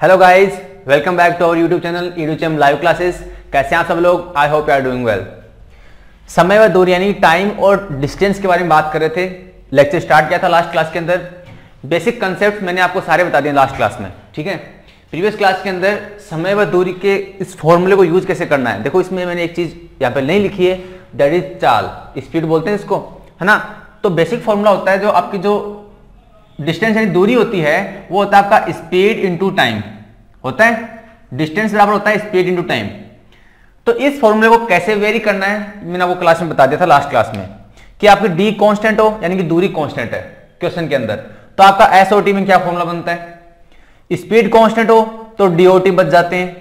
Hello guys welcome back to our YouTube channel Educham live classes कैसे हैं आप सब लोग? I hope you are doing well समय व दूरी, यानी टाइम और डिस्टेंस के बारे में बात कर रहे थे। लेक्चर स्टार्ट किया था लास्ट क्लास के अंदर। बेसिक कंसेप्ट मैंने आपको सारे बता दिए लास्ट क्लास में, ठीक है? प्रीवियस क्लास के अंदर समय व दूरी के इस फॉर्मूले को यूज़ कैसे करना है? देखो, इसमें मैंने एक चीज़ यहाँ पे नहीं लिखी है। दैट इज़ चाल। स्पीड बोलते हैं इसको, है ना? तो बेसिक फॉर्मूला होता है जो आपकी जो डिस्टेंस यानी दूरी होती है, वो होता है आपका स्पीड इंटू टाइम होता है? डिस्टेंस बराबर होता है स्पीड इंटू टाइम तो इस फॉर्मूले को कैसे वेरी करना है, मैंने आपको क्लास में बता दिया था लास्ट क्लास में, कि आपकी डी कांस्टेंट हो, यानी कि दूरी कांस्टेंट है क्वेश्चन के अंदर। तो आपका एसओटी में क्या फॉर्मूला बनता है? स्पीड कांस्टेंट हो तो डीओटी बच जाते हैं,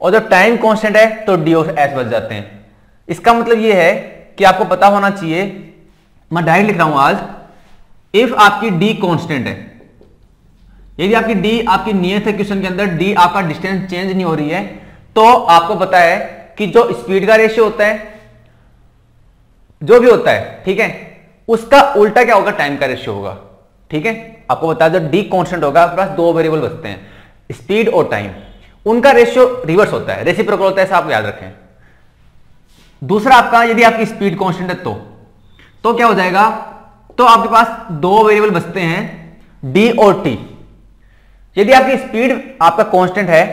और जब टाइम कांस्टेंट है तो डी एस बच जाते हैं। इसका मतलब यह है कि आपको पता होना चाहिए, मैं डायरेक्ट लिख रहा हूँ आज इफ़ आपकी डी कांस्टेंट है, यदि आपकी डी आपकी नियत है क्वेश्चन के अंदर डी आपका डिस्टेंस चेंज नहीं हो रही है तो आपको पता है कि जो स्पीड का रेशियो होता है, जो भी होता है, ठीक है, उसका उल्टा क्या होगा? टाइम का रेशियो होगा, ठीक है? आपको बता दो डी कांस्टेंट होगा, आपके पास दो वेरिएबल बचते हैं स्पीड और टाइम उनका रेशियो रिवर्स होता है रेसिप्रोकल होता है आप याद रखें। दूसरा आपका, यदि आपकी स्पीड कांस्टेंट है तो तो क्या हो जाएगा? तो आपके पास दो वेरिएबल बचते हैं डी और टी यदि आपकी स्पीड आपका कांस्टेंट है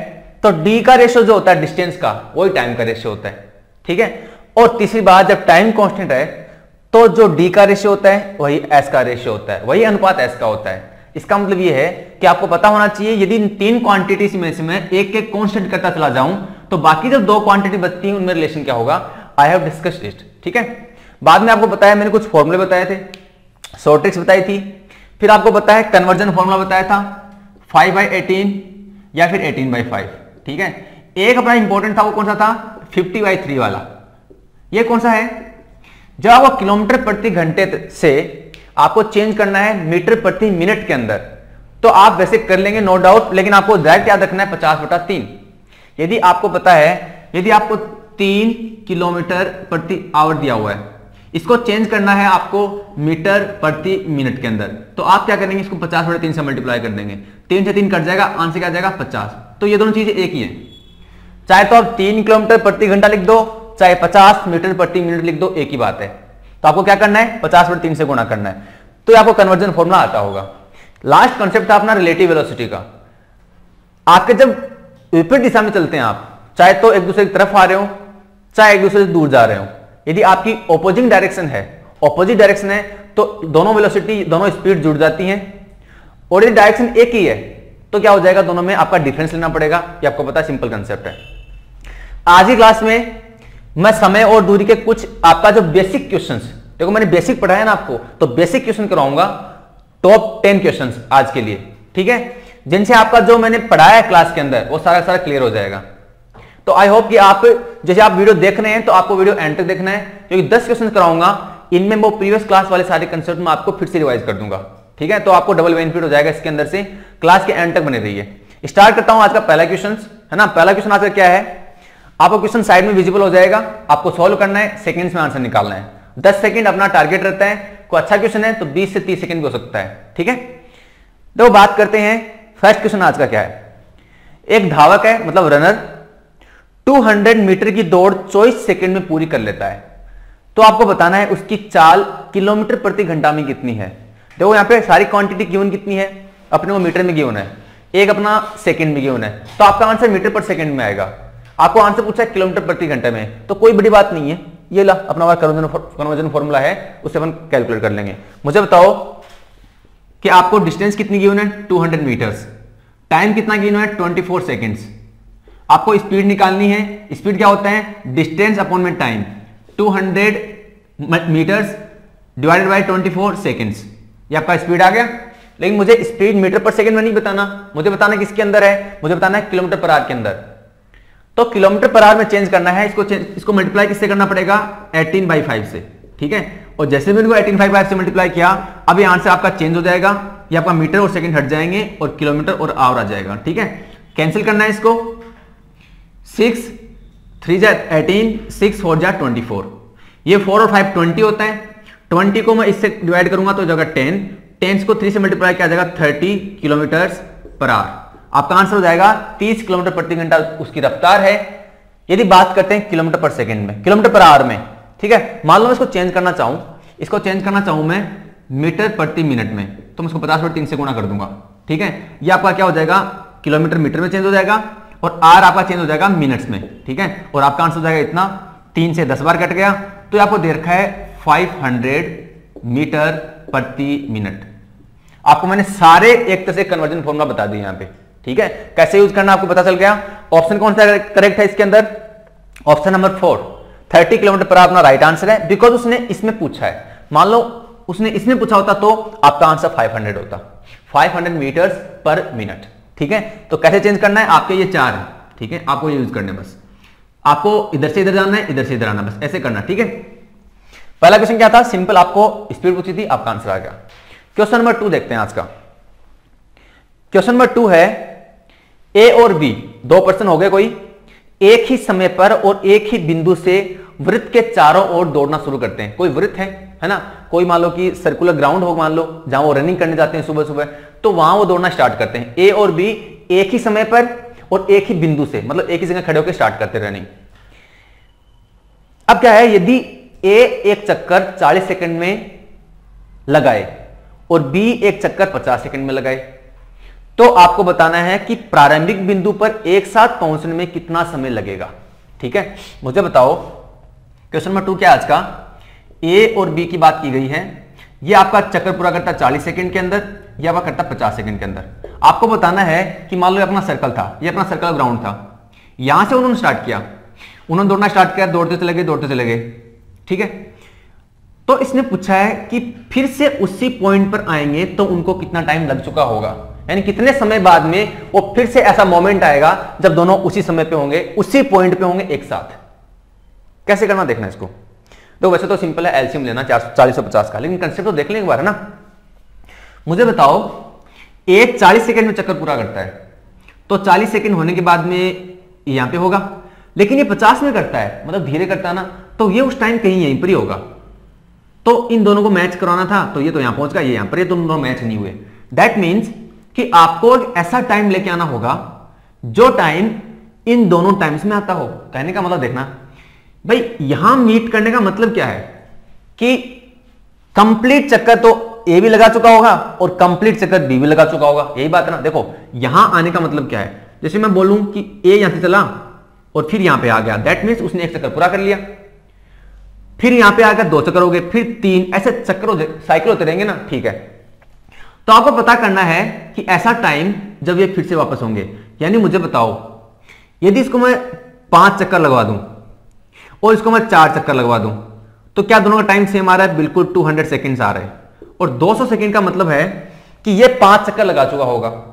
तो डी का रेशियो जो होता है डिस्टेंस का, वही टाइम का रेशियो होता है, ठीक है? और तीसरी बात, जब टाइम कांस्टेंट है तो जो डी का रेशियो होता है, वही एस का रेशियो होता है, वही अनुपात एस का होता है। इसका मतलब यह है कि आपको पता होना चाहिए, यदि तीन क्वांटिटीज में से मैं एक एक कांस्टेंट करता चला जाऊँ तो बाकी जब दो क्वांटिटी बचती है, उनमें रिलेशन क्या होगा? आई हैव डिस्कस्ड इट ठीक है? बाद में आपको बताया, मैंने कुछ फॉर्मूले बताए थे। शॉर्ट्रिक्स बताई थी। फिर आपको बताया कन्वर्जन फॉर्मूला बताया था फाइव बाई एटीन या फिर एटीन बाई फाइव ठीक है? एक अपना इंपॉर्टेंट था वो कौन सा था? फिफ्टी बाई थ्री वाला। ये कौन सा है? जब आपको किलोमीटर प्रति घंटे से आपको चेंज करना है मीटर प्रति मिनट के अंदर तो आप वैसे कर लेंगे नो डाउट लेकिन आपको डायरेक्ट याद रखना है पचास बटा तीन। यदि आपको पता है, यदि आपको तीन किलोमीटर प्रति आवर दिया हुआ है इसको चेंज करना है आपको मीटर प्रति मिनट के अंदर। तो आप क्या करेंगे, इसको पचास बटे तीन से मल्टीप्लाई कर देंगे। तीन से तीन कट जाएगा, आंसर क्या जाएगा, पचास। तो ये दोनों चीज़ें एक ही है। चाहे तो आप तीन किलोमीटर प्रति घंटा लिख दो, चाहे पचास मीटर प्रति मिनट लिख दो, एक ही बात है। तो आपको क्या करना है, पचास बटे तीन से गुणा करना है। तो आपको कन्वर्जन फॉर्मुला आता होगा। लास्ट कॉन्सेप्ट अपना रिलेटिव वेलोसिटी का। आपके जब विपरीत दिशा में चलते हैं आप, चाहे तो एक दूसरे की तरफ़ आ रहे हो, चाहे एक दूसरे से दूर जा रहे हो। यदि आपकी ओपोजिंग डायरेक्शन है ऑपोजिट डायरेक्शन है तो दोनों वेलोसिटी दोनों स्पीड जुड़ जाती हैं। और यदि डायरेक्शन एक ही है तो क्या हो जाएगा? दोनों में आपका डिफरेंस लेना पड़ेगा। ये आपको पता है सिंपल कंसेप्ट है। आज ही क्लास में मैं समय और दूरी के कुछ आपका जो बेसिक क्वेश्चन देखो मैंने बेसिक पढ़ाया ना आपको तो बेसिक क्वेश्चन कराऊँगा। टॉप टेन क्वेश्चन आज के लिए, ठीक है? जिनसे आपका जो मैंने पढ़ाया क्लास के अंदर, वो सारा सारा क्लियर हो जाएगा। तो आई होप कि आप, जैसे आप वीडियो देख रहे हैं तो आपको वीडियो एंड तक देखना है, क्योंकि दस क्वेश्चन कराऊँगा, इनमें वो प्रीवियस क्लास वाले सारे कंसेप्ट में आपको फिर से रिवाइज कर दूँगा। ठीक है? तो आपको डबल बेनिफिट हो जाएगा इसके अंदर से। क्लास के एंड तक बने रहिए। स्टार्ट करता हूँ आज का पहला क्वेश्चन है ना? पहला क्वेश्चन आज का क्या है? आपको क्वेश्चन साइड में विजिबल हो जाएगा। आपको सॉल्व करना है सेकंड्स में आंसर निकालना है। दस सेकंड अपना टारगेट रहता है। कोई अच्छा क्वेश्चन है तो बीस से तीस सेकंड भी हो सकता है। ठीक है? तो बात करते हैं। फ़र्स्ट क्वेश्चन आज का क्या है? एक धावक है मतलब रनर 200 मीटर की दौड़ 24 सेकंड में पूरी कर लेता है। तो आपको बताना है उसकी चाल किलोमीटर प्रति घंटा में कितनी है? देखो यहाँ पे सारी क्वांटिटी गिवन कितनी है? अपने को मीटर में गिवन है? एक अपना सेकंड में गिवन है? तो आपका आंसर मीटर पर सेकंड में आएगा। आपको आंसर पूछा है किलोमीटर प्रति घंटे में। तो कोई बड़ी बात नहीं है। ये ला, अपना कन्वर्जन फॉर्मूला है, उसे अपन कैलकुलेट कर लेंगे। मुझे बताओ कि आपको डिस्टेंस कितनी गिवन है? 200 मीटर्स टाइम कितना गिवन है? 24 सेकंड्स आपको स्पीड निकालनी है। स्पीड क्या होता है? डिस्टेंस अपॉन में time. 200 metres divided by 24 seconds. ये आपका स्पीड आ गया। लेकिन मुझे स्पीड मीटर पर सेकंड में नहीं बताना। मुझे बताना किसके अंदर है? मुझे बताना है किलोमीटर पर आर के अंदर। तो किलोमीटर पर आर में चेंज करना है। इसको इसको मल्टीप्लाई किससे करना पड़ेगा? 18 बाई फाइव से। ठीक है? और जैसे मैंने एटीन फाइव फाइव से मल्टीप्लाई किया, अब ये आंसर आपका चेंज हो जाएगा। ये आपका मीटर और सेकंड हट जाएँगे और किलोमीटर और आवर आ जाएगा। ठीक है? कैंसिल करना है इसको। सिक्स, थ्री जा एटीन, सिक्स, फोर जा ट्वेंटी फोर। ये फोर और फाइव ट्वेंटी होता है। ट्वेंटी को मैं इससे डिवाइड करूँगा तो जगह टेन। टेन को थ्री से मल्टीप्लाई किया जाएगा थर्टी किलोमीटर पर आवर आपका आंसर हो जाएगा 30 किलोमीटर प्रति घंटा उसकी रफ्तार है। यदि बात करते हैं किलोमीटर पर सेकेंड में किलोमीटर पर आवर में, ठीक है? मान लो मैं इसको चेंज करना चाहूँ। इसको चेंज करना चाहूँ मैं मीटर प्रति मिनट में। तो मैं इसको पचास बटे तीन से गुणा कर दूँगा, ठीक है? ये आपका क्या हो जाएगा? किलोमीटर मीटर में चेंज हो जाएगा। और आर आपका चेंज हो जाएगा मिनट्स में, ठीक है? और आपका आंसर हो जाएगा इतना, तीन से दस बार कट गया। तो आपको दे रखा है 500 मीटर प्रति मिनट आपको मैंने सारे एक तरह से कन्वर्जन फॉर्मूला बता दिए यहाँ पे, ठीक है? कैसे यूज़ करना आपको पता चल गया? ऑप्शन कौन सा करेक्ट है इसके अंदर? Option number four thirty kilometre per अपना राइट आंसर है। बिकॉज़ उसने इसमें पूछा है। मान लो उसने इसमें पूछा होता तो आपका आंसर 500 होता। 500 मीटर्स पर मिनट ठीक है? तो कैसे चेंज करना है? आपके ये चार है, ठीक है? आपको ये यूज़ करने बस। आपको इधर से इधर जाना है, इधर से इधर आना बस ऐसे करना, ठीक है? पहला क्वेश्चन क्या था? सिंपल आपको स्पीड पूछी थी, आपका आंसर आ गया। क्वेश्चन नंबर टू देखते हैं आज का। क्वेश्चन नंबर टू है ए और बी दो पर्सन हो गए कोई। एक ही समय पर और एक ही बिंदु से वृत्त के चारों ओर दौड़ना शुरू करते हैं। कोई वृत्त है है ना? कोई मान लो कि सर्कुलर ग्राउंड हो, मान लो, जहाँ वो रनिंग करने जाते हैं सुबह सुबह तो वहाँ वो दौड़ना स्टार्ट करते हैं। ए और बी एक ही समय पर और एक ही बिंदु से मतलब एक ही जगह खड़े होकर स्टार्ट करते रनिंग। अब क्या है? यदि ए एक चक्कर 40 सेकंड में लगाए और बी एक चक्कर 50 सेकंड में लगाए तो आपको बताना है कि प्रारंभिक बिंदु पर एक साथ पहुँचने में कितना समय लगेगा। ठीक है? मुझे बताओ। क्वेश्चन नंबर टू क्या आज का? ए और बी की बात की गई है। ये आपका चक्कर पूरा करता है चालीस सेकंड के अंदर। ये आपका करता पचास सेकंड के अंदर। आपको बताना है कि मान लो अपना सर्कल था, ये अपना सर्कल ग्राउंड था। यहाँ से उन्होंने स्टार्ट किया। उन्होंने दौड़ना स्टार्ट किया, दौड़ते चले गए, दौड़ते चले गए। ठीक है? तो इसने पूछा है कि फिर से उसी पॉइंट पर आएँगे तो उनको कितना टाइम लग चुका होगा? यानी कितने समय बाद में वो फिर से ऐसा मोमेंट आएगा जब दोनों उसी समय पे होंगे, उसी पॉइंट पे होंगे एक साथ? कैसे करना देखना इसको? तो वैसे तो सिंपल है एल्सियम लेना चालीस सौ पचास का। लेकिन कंसेप्ट तो देख लें एक बार, है ना? मुझे बताओ, एक चालीस सेकंड में चक्कर पूरा करता है तो चालीस सेकंड होने के बाद में यहाँ पे होगा, लेकिन ये पचास में करता है मतलब धीरे करता है ना तो ये उस टाइम कहीं यहीं पर ही होगा। तो इन दोनों को मैच कराना था तो ये तो यहाँ पहुँच गया, ये यहाँ पर ये तो दोनों मैच नहीं हुए। दैट मीन्स कि आपको एक ऐसा टाइम लेके आना होगा, जो टाइम इन दोनों टाइम्स में आता हो। कहने का मतलब देखना, भाई, यहाँ मीट करने का मतलब क्या है? कि कंप्लीट चक्कर तो ए भी लगा चुका होगा और कंप्लीट चक्कर बी भी लगा चुका होगा। यही बात है ना? देखो, यहाँ आने का मतलब क्या है? जैसे मैं बोलूँ कि ए यहाँ से चला और फिर यहाँ पे आ गया। दैट मीन्स उसने एक चक्कर पूरा कर लिया। फिर यहाँ पे आकर दो चक्कर हो गए। फिर तीन, ऐसे चक्कर साइकिल होते रहेंगे ना? ठीक है। तो आपको पता करना है कि ऐसा टाइम जब ये फिर से वापस होंगे। यानी मुझे बताओ, यदि इसको मैं पाँच चक्कर लगवा दूँ और इसको मैं चार चक्कर लगवा दूँ तो क्या दोनों का टाइम सेम आ रहा है? बिल्कुल 200 सेकंड्स आ रहे हैं। और 200 सेकंड का मतलब है कि ये पाँच चक्कर लगा चुका होगा।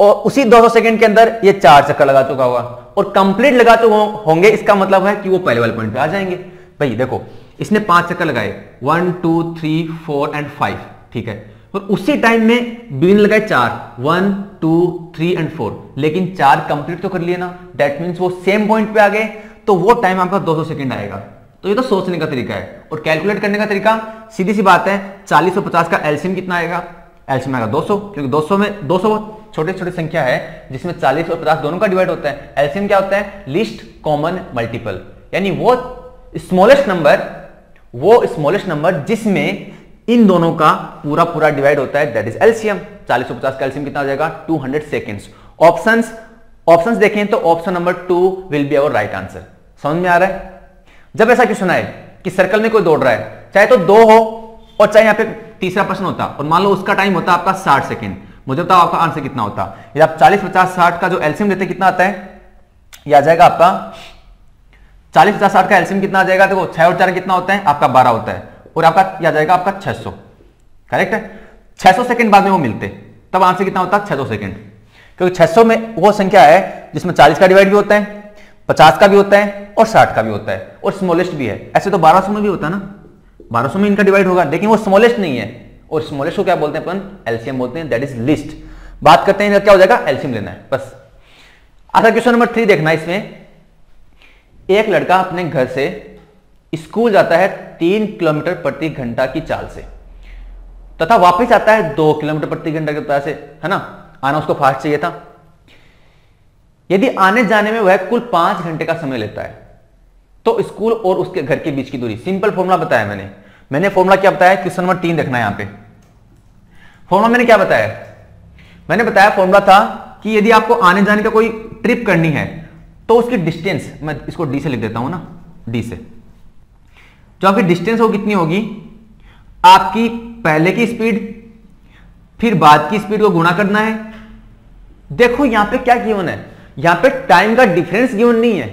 और उसी 200 सेकंड के अंदर ये चार चक्कर लगा चुका होगा। और कंप्लीट लगा चुके होंगे, इसका मतलब है कि वो पहले वाले पॉइंट पे आ जाएँगे। भाई, देखो, इसने पाँच चक्कर लगाए। One, two, three, four and five, ठीक है? और उसी टाइम में बी ने लगाए चार। One, two, three and four. लेकिन चार कंप्लीट तो कर लिए ना। दैट मीन्स वो सेम पॉइंट पे आ गए। तो वो टाइम आपका 200 सेकंड आएगा। तो ये तो सोचने का तरीका है। और कैलकुलेट करने का तरीका, सीधी सी बात है, चालीस और पचास का एल्सियम कितना आएगा? एल्सियम आएगा 200 क्योंकि 200 में 200 छोटे छोटे संख्या है, जिसमें 40 और 50 दोनों का डिवाइड होता है। एल्सियम क्या होता है? लिस्ट कॉमन मल्टीपल यानी वो स्मॉलेस्ट नंबर वो स्मॉलेस्ट नंबर जिसमें इन दोनों का पूरा पूरा डिवाइड होता है दैट इज़ एल्सियम चालीस पचास का एल्सियम कितना हो जाएगा? 200 सेकेंड्स ऑप्शंस ऑप्शंस देखें तो option number two will be our right answer समझ में आ रहा है? जब ऐसा क्वेश्चन आए कि सर्कल में कोई दौड़ रहा है, चाहे तो दो हो और चाहे यहाँ पे तीसरा प्रश्न होता और मान लो उसका टाइम होता आपका साठ सेकेंड मुझे बताओ आपका आंसर कितना होता? यदि आप चालीस, पचास, साठ का जो एल्सियम लेते कितना आता है? यह आ जाएगा आपका चालीस, पचास, साठ का एल्सियम कितना आ जाएगा? देखो, छह और चार कितना होता है? आपका बारह होता है और आपका आ जाएगा आपका 600 करेक्ट है? 600 सेकंड बाद में वो मिलते। तब आंसर कितना होता? है 600 सेकंड क्योंकि 600 में वो संख्या है जिसमें 40 का डिवाइड भी होता है 50 का भी होता है और 60 का भी होता है और स्मॉलेस्ट भी है। ऐसे तो 1200 में भी होता है ना? 1200 में इनका डिवाइड होगा। लेकिन वो स्मॉलेस्ट नहीं है। और स्मॉलेस्ट को क्या बोलते हैं अपन? बोलते हैं दैट इज़ लिस्ट बात करते हैं क्या हो जाएगा? एल्सियम लेना है। बस। अच्छा क्वेश्चन नंबर थ्री देखना इसमें। एक लड़का अपने घर से स्कूल जाता है तीन किलोमीटर प्रति घंटा की चाल से। तथा वापस आता है दो किलोमीटर प्रति घंटा की तरह से। है ना? आना उसको फास्ट चाहिए था। यदि आने जाने में वह कुल पाँच घंटे का समय लेता है तो स्कूल और उसके घर के बीच की दूरी। सिंपल फॉर्मूला बताया मैंने। मैंने फॉर्मूला क्या बताया? क्वेश्चन नंबर तीन देखना है यहाँ पे। फॉर्मूला मैंने क्या बताया? मैंने बताया फॉर्मूला था कि यदि आपको आने जाने का कोई ट्रिप करनी है तो उसकी डिस्टेंस, मैं इसको डी से लिख देता हूँ ना, डी से। जो आपकी डिस्टेंस वो कितनी होगी? आपकी पहले की स्पीड, फिर बाद की स्पीड को गुणा करना है। देखो यहाँ पे क्या गिवन है। यहाँ पे टाइम का डिफरेंस गिवन नहीं है?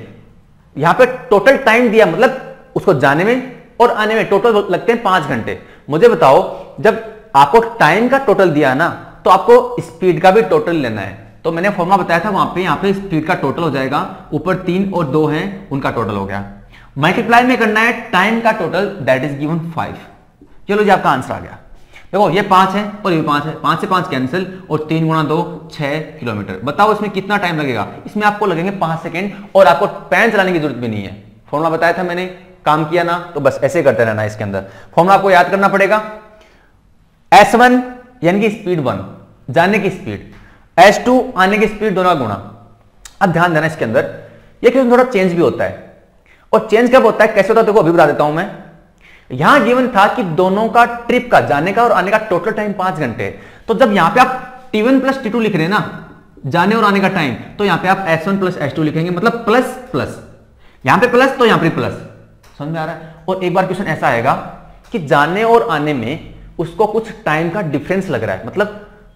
यहाँ पे टोटल टाइम दिया मतलब उसको जाने में और आने में टोटल लगते हैं पाँच घंटे। मुझे बताओ, जब आपको टाइम का टोटल दिया ना तो आपको स्पीड का भी टोटल लेना है। तो मैंने फॉर्मा बताया था, वहाँ पे, यहाँ पे स्पीड का टोटल हो जाएगा। ऊपर तीन और दो हैं, उनका टोटल हो गया। मल्टीप्लाई में करना है टाइम का total that is given five चलो जी, आपका आंसर आ गया। देखो, ये पाँच है और ये पाँच है। पाँच से पाँच कैंसिल और तीन गुणा दो, छह किलोमीटर। बताओ इसमें कितना टाइम लगेगा? इसमें आपको लगेंगे पाँच सेकेंड और आपको पैन चलाने की ज़रूरत भी नहीं है। फॉर्मुला बताया था मैंने, काम किया ना तो बस ऐसे करते रहना इसके अंदर। फॉर्मुला आपको याद करना पड़ेगा। एस वन यानी कि स्पीड वन जाने की स्पीड एस टू आने की स्पीड दोनों गुणा। अब ध्यान देना इसके अंदर। ये क्वेश्चन थोड़ा चेंज भी होता है। और चेंज कब होता है? कैसे होता है? देखो, अभी बता देता हूँ मैं। यहाँ गिवन था कि दोनों का ट्रिप का, जाने का और आने का टोटल टाइम पाँच घंटे। तो जब यहाँ पे आप T one plus T two लिख रहे हैं ना, जाने और आने का टाइम तो यहाँ पे आप S one plus S two लिखेंगे मतलब प्लस प्लस यहाँ पे प्लस तो यहाँ पे प्लस समझ में आ रहा है? और एक बार क्वेश्चन ऐसा आएगा कि जाने और आने में उसको कुछ टाइम का डिफरेंस लग रहा है। मतलब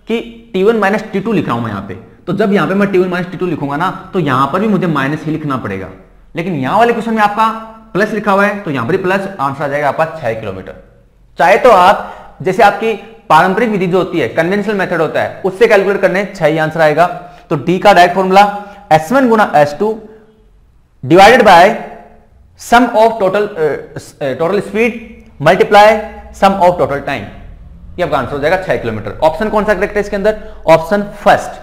कि T one minus T two लिख रहा हूँ मैं यहाँ पे। तो जब यहाँ पे मैं T one minus T two लिखूँगा ना तो यहाँ पर भी मुझे माइनस ही लिखना पड़ेगा। लेकिन यहाँ वाले क्वेश्चन में आपका प्लस लिखा हुआ है तो यहाँ पर प्लस आंसर आ जाएगा आपका छह किलोमीटर। चाहे तो आप, जैसे आपकी पारंपरिक विधि जो होती है कन्वेंशनल मेथड होता है, उससे कैलकुलेट करने छह आंसर आएगा। तो डी का direct formula S one Guna S two divided by sum of total total speed multiply sum of total time ये आपका आंसर हो जाएगा छह किलोमीटर। ऑप्शन कौन सा करेक्ट है इसके अंदर? ऑप्शन फ़र्स्ट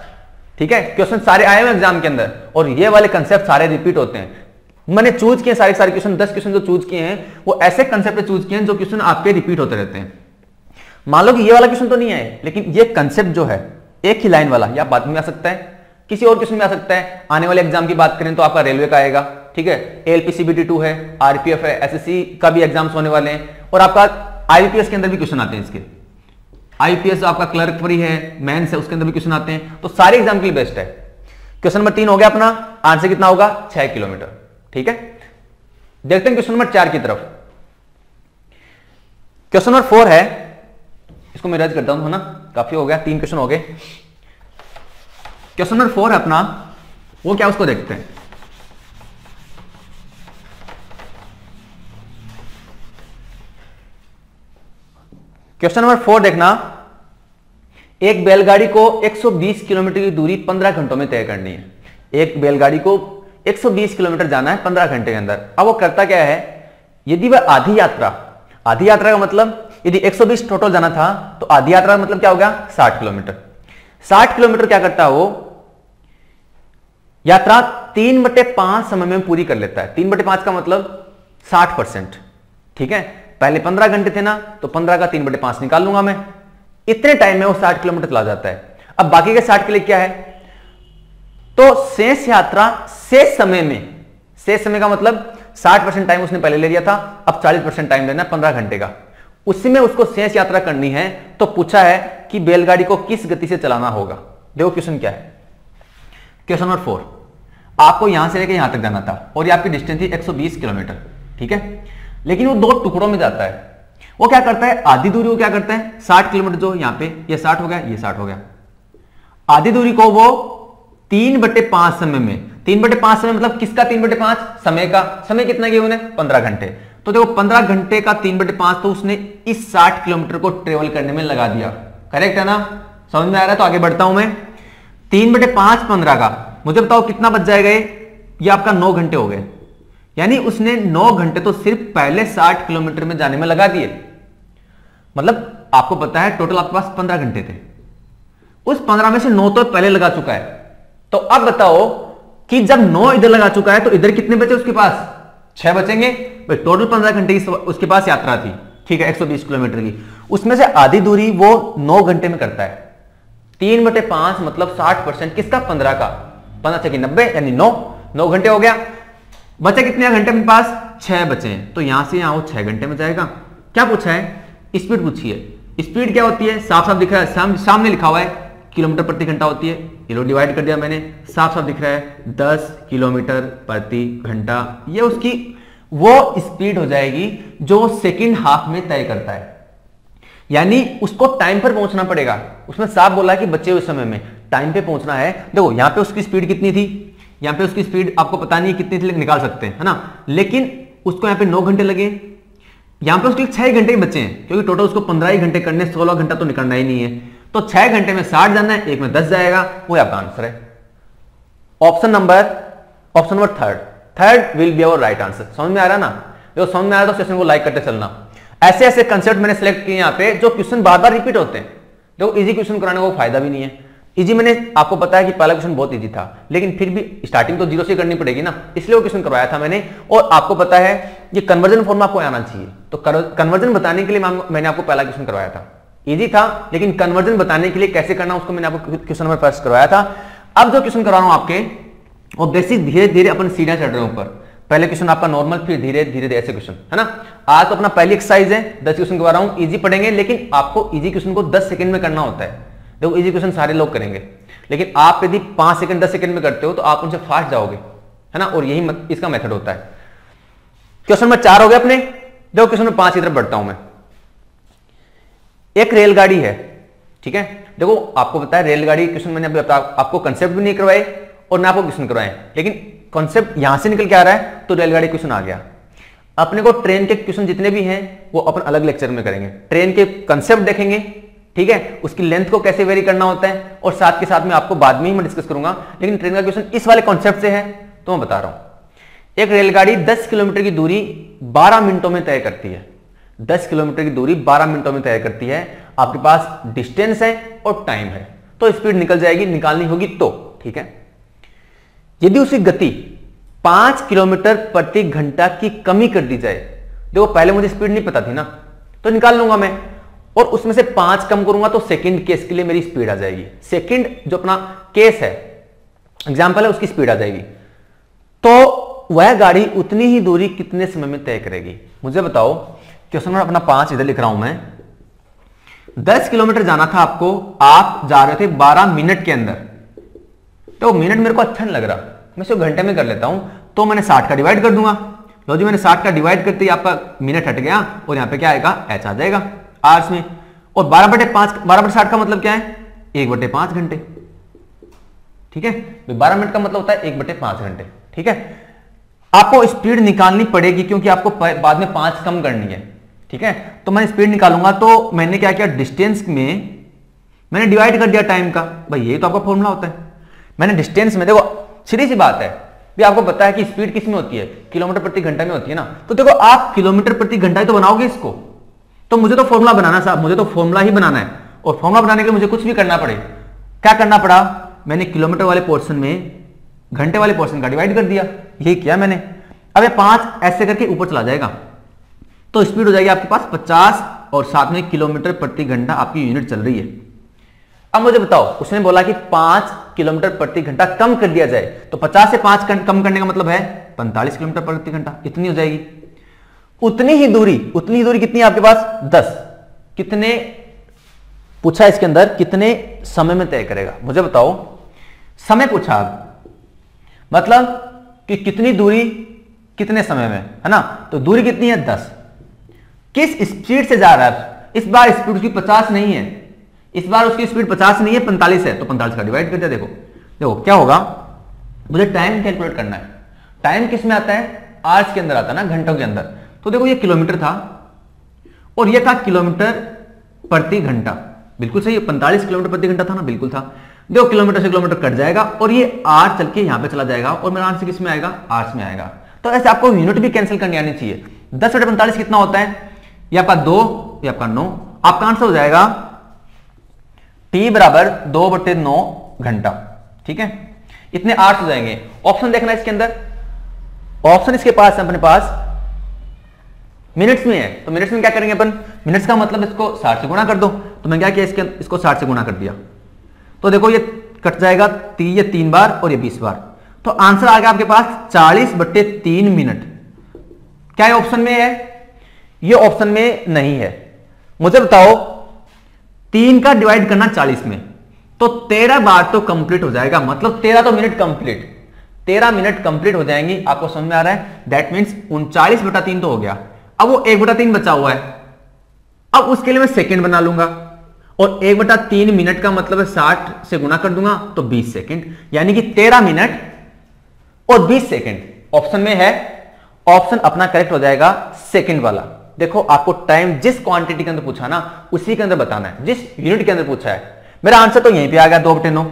ठीक है? क्वेश्चन सारे आए हुए एग्ज़ाम के अंदर, और ये वाले कंसेप्ट सारे रिपीट होते हैं। मैंने चूज़ किए, सारे सारे क्वेश्चन दस क्वेश्चन जो चूज़ किए हैं, वो ऐसे कंसेप्ट चूज़ किए हैं जो क्वेश्चन आपके रिपीट होते रहते हैं। मान लो कि ये वाला क्वेश्चन तो नहीं है लेकिन ये कंसेप्ट जो है, एक ही लाइन वाला, या बाद में आ सकता है, किसी और क्वेश्चन में आ सकता है। आने वाले एग्ज़ाम की बात करें तो आपका रेलवे का आएगा, ठीक है? एलपीसीबीटी टू है आरपीएफ है एसएससी का भी एग्ज़ाम्स होने वाले हैं, और आपका आईपीएस के अंदर भी क्वेश्चन आते हैं इसके। आईपीएस आपका क्लर्क फ्री है मेंस है, उसके अंदर भी क्वेश्चन आते हैं तो सारे एग्ज़ाम के लिए बेस्ट है। क्वेश्चन नंबर तीन हो गया अपना आंसर कितना होगा? छह किलोमीटर। ठीक है? देखते हैं क्वेश्चन नंबर चार की तरफ़। क्वेश्चन नंबर फोर है। इसको मैं रद्द करता हूँ ना? काफ़ी हो गया, तीन क्वेश्चन हो गए। क्वेश्चन नंबर फोर है अपना। वो क्या उसको देखते हैं? क्वेश्चन नंबर फोर देखना। एक बैलगाड़ी को 120 किलोमीटर की दूरी 15 घंटों में तय करनी है। एक बैलगाड़ी को 120 किलोमीटर जाना है 15 घंटे के अंदर। अब वो करता क्या है? यदि वह आधी यात्रा आधी यात्रा का मतलब यदि 120 टोटल जाना था तो आधी यात्रा मतलब क्या हो गया 60 किलोमीटर। 60 किलोमीटर क्या करता है वो? यात्रा तीन बटे पाँच समय में पूरी कर लेता है। तीन बटे का मतलब साठ ठीक है? पहले पंद्रह घंटे थे ना तो पंद्रह का तीन बटे पाँच निकाल लूँगा मैं। इतने टाइम में वो साठ किलोमीटर चला जाता है। अब बाकी के साठ के लिए क्या है? तो शेष यात्रा, शेष समय में, शेष समय का मतलब साठ परसेंट टाइम उसने पहले ले लिया था, अब चालीस परसेंट टाइम लेना पंद्रह घंटे का। उसी में उसको शेष यात्रा करनी है तो पूछा है कि बैलगाड़ी को किस गति से चलाना होगा। देखो क्वेश्चन क्या है। क्वेश्चन नंबर फोर आपको यहाँ से लेकर यहाँ तक जाना था, और ये आपकी डिस्टेंस थी 120 किलोमीटर, ठीक है? लेकिन वो दो टुकड़ों में जाता है। वो क्या करता है? आधी दूरी को क्या करता है? साठ किलोमीटर जो यहाँ पे, ये साठ हो गया, ये साठ हो गया। आधी दूरी को वो तीन बटे पाँच समय में, तीन बटे पाँच समय मतलब किसका तीन बटे पाँच? समय का। समय कितना गया उन्हें पंद्रह घंटे। तो देखो, पंद्रह घंटे का तीन बटे पाँच तो उसने इस साठ किलोमीटर को ट्रेवल करने में लगा दिया। करेक्ट है ना? समझ में आ रहा है? तो आगे बढ़ता हूँ मैं। तीन बटे पाँच पंद्रह का। मुझे बताओ, कितना बच जाएगा ये? आपका नौ घंटे हो गए। यानी उसने नौ घंटे तो सिर्फ़ पहले साठ किलोमीटर में जाने में लगा दिए। मतलब आपको पता है टोटल आपके पास पंद्रह घंटे थे। उस पंद्रह में से नौ तो पहले लगा चुका है। तो अब बताओ कि जब नौ इधर लगा चुका है तो इधर कितने बचे उसके पास? छह बचेंगे? टोटल पंद्रह घंटे की उसके पास यात्रा थी। ठीक है 120 किलोमीटर की। उसमें से आधी दूरी वो नौ घंटे में करता है। तीन बटे पाँच मतलब साठ परसेंट किसका? पंद्रह का। पंद्रह छह की नब्बे यानी नौ। नौ घंटे हो गया। बचे कितने घंटे मेरे पास? छह बचे। हैं तो यहाँ से यहाँ वो छह घंटे में जाएगा। क्या पूछा है? स्पीड पूछी है। स्पीड क्या होती है? साफ़ साफ़ दिख है। साम, सामने लिखा हुआ है। किलोमीटर प्रति घंटा होती है। ये लो डिवाइड कर दिया मैंने। साफ़ साफ़ दिख रहा है, दस किलोमीटर प्रति घंटा। ये उसकी, वो स्पीड हो जाएगी जो सेकंड हाफ़ में तय करता है। यानी उसको टाइम पर पहुँचना पड़ेगा। उसमें साफ़ बोला कि बच्चे उस समय में टाइम पे पहुँचना है। देखो, यहाँ पे उसकी स्पीड कितनी थी? यहाँ पे उसकी स्पीड आपको पता नहीं कितनी थी निकाल सकते हैं, है ना? लेकिन उसको यहाँ पे नौ घंटे लगे। यहाँ पे उसके छह घंटे ही बचे हैं, क्योंकि टोटल उसको पंद्रह ही घंटे करने सोलह घंटा तो निकलना ही नहीं है। तो छह घंटे में साठ जाना है, एक में दस जाएगा, वो आपका आंसर है। Option number option number third third will be our right answer समझ में आ रहा ना? देखो, समझ में आ रहा तो को लाइक करते चलना। ऐसे ऐसे कंसेप्ट मैंने सेलेक्ट किए यहाँ पे, जो क्वेश्चन बार बार रिपीट होते हैं। देखो इजी क्वेश्चन कराने को फ़ायदा भी नहीं है। इजी मैंने आपको है कि पहला क्वेश्चन बहुत इजी था, लेकिन फिर भी स्टार्टिंग तो ज़ीरो से करनी पड़ेगी ना? इसलिए वो क्वेश्चन करवाया था मैंने। और आपको पता है ये कन्वर्जन फॉर्म आपको आना चाहिए। तो कन्वर्जन बताने के लिए मैंने आपको पहला क्वेश्चन करवाया था। इजी था, लेकिन कन्वर्जन बताने के लिए कैसे करना, उसको मैंने आपको क्वेश्चन नंबर फ़र्स्ट करवाया था। अब जो क्वेश्चन करवा रहा हूँ आपके, वो बेसिक धीरे धीरे अपन सीढ़ियाँ चढ़ रहे हैं ऊपर। पहले क्वेश्चन आपका नॉर्मल फिर धीरे धीरे ऐसे क्वेश्चन है ना? आज तो अपना पहली एक्सरसाइज है, दस क्वेश्चन करवा रहा हूँ इजी पढ़ेंगे, लेकिन आपको इजी क्वेश्चन को दस सेकंड में करना होता है। देखो इजी क्वेश्चन सारे लोग करेंगे, लेकिन आप यदि पाँच सेकंड दस सेकंड में करते हो तो आप उनसे फास्ट जाओगे, है ना? और यही इसका मेथड होता है। क्वेश्चन में चार हो गए अपने। देखो क्वेश्चन में पाँच की तरफ़ बढ़ता हूँ मैं। एक रेलगाड़ी है, ठीक है? देखो, आपको है रेलगाड़ी क्वेश्चन मैंने अभी बताया आपको कंसेप्ट भी नहीं करवाए और ना आपको क्वेश्चन करवाए लेकिन कॉन्सेप्ट यहाँ से निकल के आ रहा है तो रेलगाड़ी क्वेश्चन आ गया। अपने को ट्रेन के क्वेश्चन जितने भी हैं, वो अपन अलग लेक्चर में करेंगे। ट्रेन के कंसेप्ट देखेंगे, ठीक है? उसकी लेंथ को कैसे वेरी करना होता है और साथ के साथ में आपको बाद में ही मैं डिस्कस करूँगा। लेकिन ट्रेन का क्वेश्चन इस वाले कॉन्सेप्ट से है तो मैं बता रहा हूँ। एक रेलगाड़ी 10 किलोमीटर की दूरी 12 मिनटों में तय करती है। 10 किलोमीटर की दूरी 12 मिनटों में तय करती है। आपके पास डिस्टेंस है और टाइम है। तो स्पीड निकल जाएगी, निकालनी होगी तो ठीक है? यदि उसकी गति पाँच किलोमीटर प्रति घंटा की कमी कर दी जाए, देखो पहले मुझे स्पीड नहीं पता थी ना तो निकाल लूँगा मैं। और उसमें से पाँच कम करूँगा तो सेकंड केस के लिए मेरी स्पीड आ जाएगी। सेकंड जो अपना केस है एग्ज़ाम्पल है, उसकी स्पीड आ जाएगी। तो वह गाड़ी उतनी ही दूरी कितने समय में तय करेगी? मुझे बताओ। क्वेश्चन नंबर अपना पाँच इधर लिख रहा हूँ मैं। दस किलोमीटर जाना था आपको, आप जा रहे थे बारह मिनट के अंदर। तो मिनट मेरे को अच्छा नहीं लग रहा। मैं सिर्फ़ घंटे में कर लेता हूँ। तो मैंने साठ का डिवाइड कर दूँगा। लो जी, मैंने साठ का डिवाइड करते ही आपका मिनट हट गया और यहाँ पे क्या आएगा? एच आ जाएगा। आर्स में और बारह बटे पाँच, बारह बटे साठ का मतलब क्या है? एक बटे पाँच घंटे। ठीक है? बारह मिनट का मतलब होता है एक बटे पाँच घंटे। ठीक है? आपको स्पीड निकालनी पड़ेगी क्योंकि आपको बाद में पाँच कम करनी है। ठीक है? तो मैं स्पीड निकालूँगा तो मैंने क्या किया? डिस्टेंस में मैंने डिवाइड कर दिया टाइम का। भाई, ये तो आपका फॉर्मूला होता है। मैंने डिस्टेंस में, देखो, सीधी सी बात है। भी आपको पता है कि स्पीड किसमें होती है? किलोमीटर प्रति घंटा में होती है ना। तो देखो, आप किलोमीटर प्रति घंटा ही तो बनाओगे इसको। तो मुझे तो फॉर्मूला बनाना साहब, मुझे तो फॉर्मूला ही बनाना है। और फॉर्मूला बनाने के लिए मुझे कुछ भी करना पड़े। क्या करना पड़ा? मैंने किलोमीटर वाले पोर्सन में घंटे वाले पोर्सन का डिवाइड कर दिया। यही किया मैंने। अब ये पाँच ऐसे करके ऊपर चला जाएगा। तो स्पीड हो जाएगी आपके पास 50 और साथ में किलोमीटर प्रति घंटा आपकी यूनिट चल रही है। अब मुझे बताओ, उसने बोला कि पाँच किलोमीटर प्रति घंटा कम कर दिया जाए तो 50 से पाँच कम करने का मतलब है 45 किलोमीटर प्रति घंटा, इतनी हो जाएगी। उतनी ही दूरी, उतनी ही दूरी कितनी है आपके पास? 10 कितने, पूछा इसके अंदर, कितने समय में तय करेगा? मुझे बताओ। समय पूछा मतलब कि कितनी दूरी, कितने समय में, है ना? तो दूरी कितनी है? 10 किस स्पीड से जा रहा है? इस बार स्पीड उसकी 50 नहीं है। इस बार उसकी स्पीड 50 नहीं है 45 है। तो 45 का डिवाइड कर दिया, देखो। देखो, क्या होगा? मुझे टाइम कैलकुलेट करना है। टाइम किसमें आता है? आवर्स के अंदर आता है ना, घंटों के अंदर। तो देखो, ये किलोमीटर था और ये था किलोमीटर प्रति घंटा। बिल्कुल सही पैंतालीस किलोमीटर प्रति घंटा था ना, बिल्कुल था। देखो, किलोमीटर से किलोमीटर कट जाएगा और ये आर चल के यहाँ पे चला जाएगा और मेरा आंसर किसमें आएगा? आर्स में आएगा। तो ऐसे आपको यूनिट भी कैंसिल करनी आनी चाहिए। दस बटे पैंतालीस कितना होता है? ये आपका दो ये आपका नौ। आपका आंसर हो जाएगा टी बराबर दो बटे नौ घंटा ठीक है? इतने आठ हो जाएँगे। ऑप्शन देखना इसके अंदर। ऑप्शन इसके पास है अपने पास। मिनट्स में है। तो मिनट्स में क्या करेंगे अपन? मिनट्स का मतलब इसको साठ से गुणा कर दो। तो मैं क्या किया इसके इसको साठ से गुणा कर दिया। तो देखो ये कट जाएगा ती, ये तीन बार और ये बीस बार। तो आंसर आ गया आपके पास चालीस बट्टे तीन मिनट क्या ऑप्शन में है? ये ऑप्शन में नहीं है। मुझे बताओ, तीन का डिवाइड करना चालीस में तो तेरह बार तो कंप्लीट हो जाएगा। मतलब तेरह तो मिनट कंप्लीट तेरह मिनट कंप्लीट हो जाएँगी। आपको समझ में आ रहा है? दैट मीन्स उनचालीस बटा तीन तो हो गया। अब वो एक बटा तीन बचा हुआ है। अब उसके लिए मैं सेकंड बना लूँगा। और एक बटा तीन मिनट का मतलब है साठ से गुना कर दूँगा तो बीस सेकंड यानी कि तेरह मिनट और बीस सेकंड ऑप्शन में है। ऑप्शन अपना करेक्ट हो जाएगा सेकेंड वाला। देखो, आपको टाइम जिस क्वांटिटी के अंदर पूछा ना, उसी के अंदर बताना है। जिस यूनिट के अंदर पूछा है। मेरा आंसर तो यहीं पे आ गया, दो बटे नौ।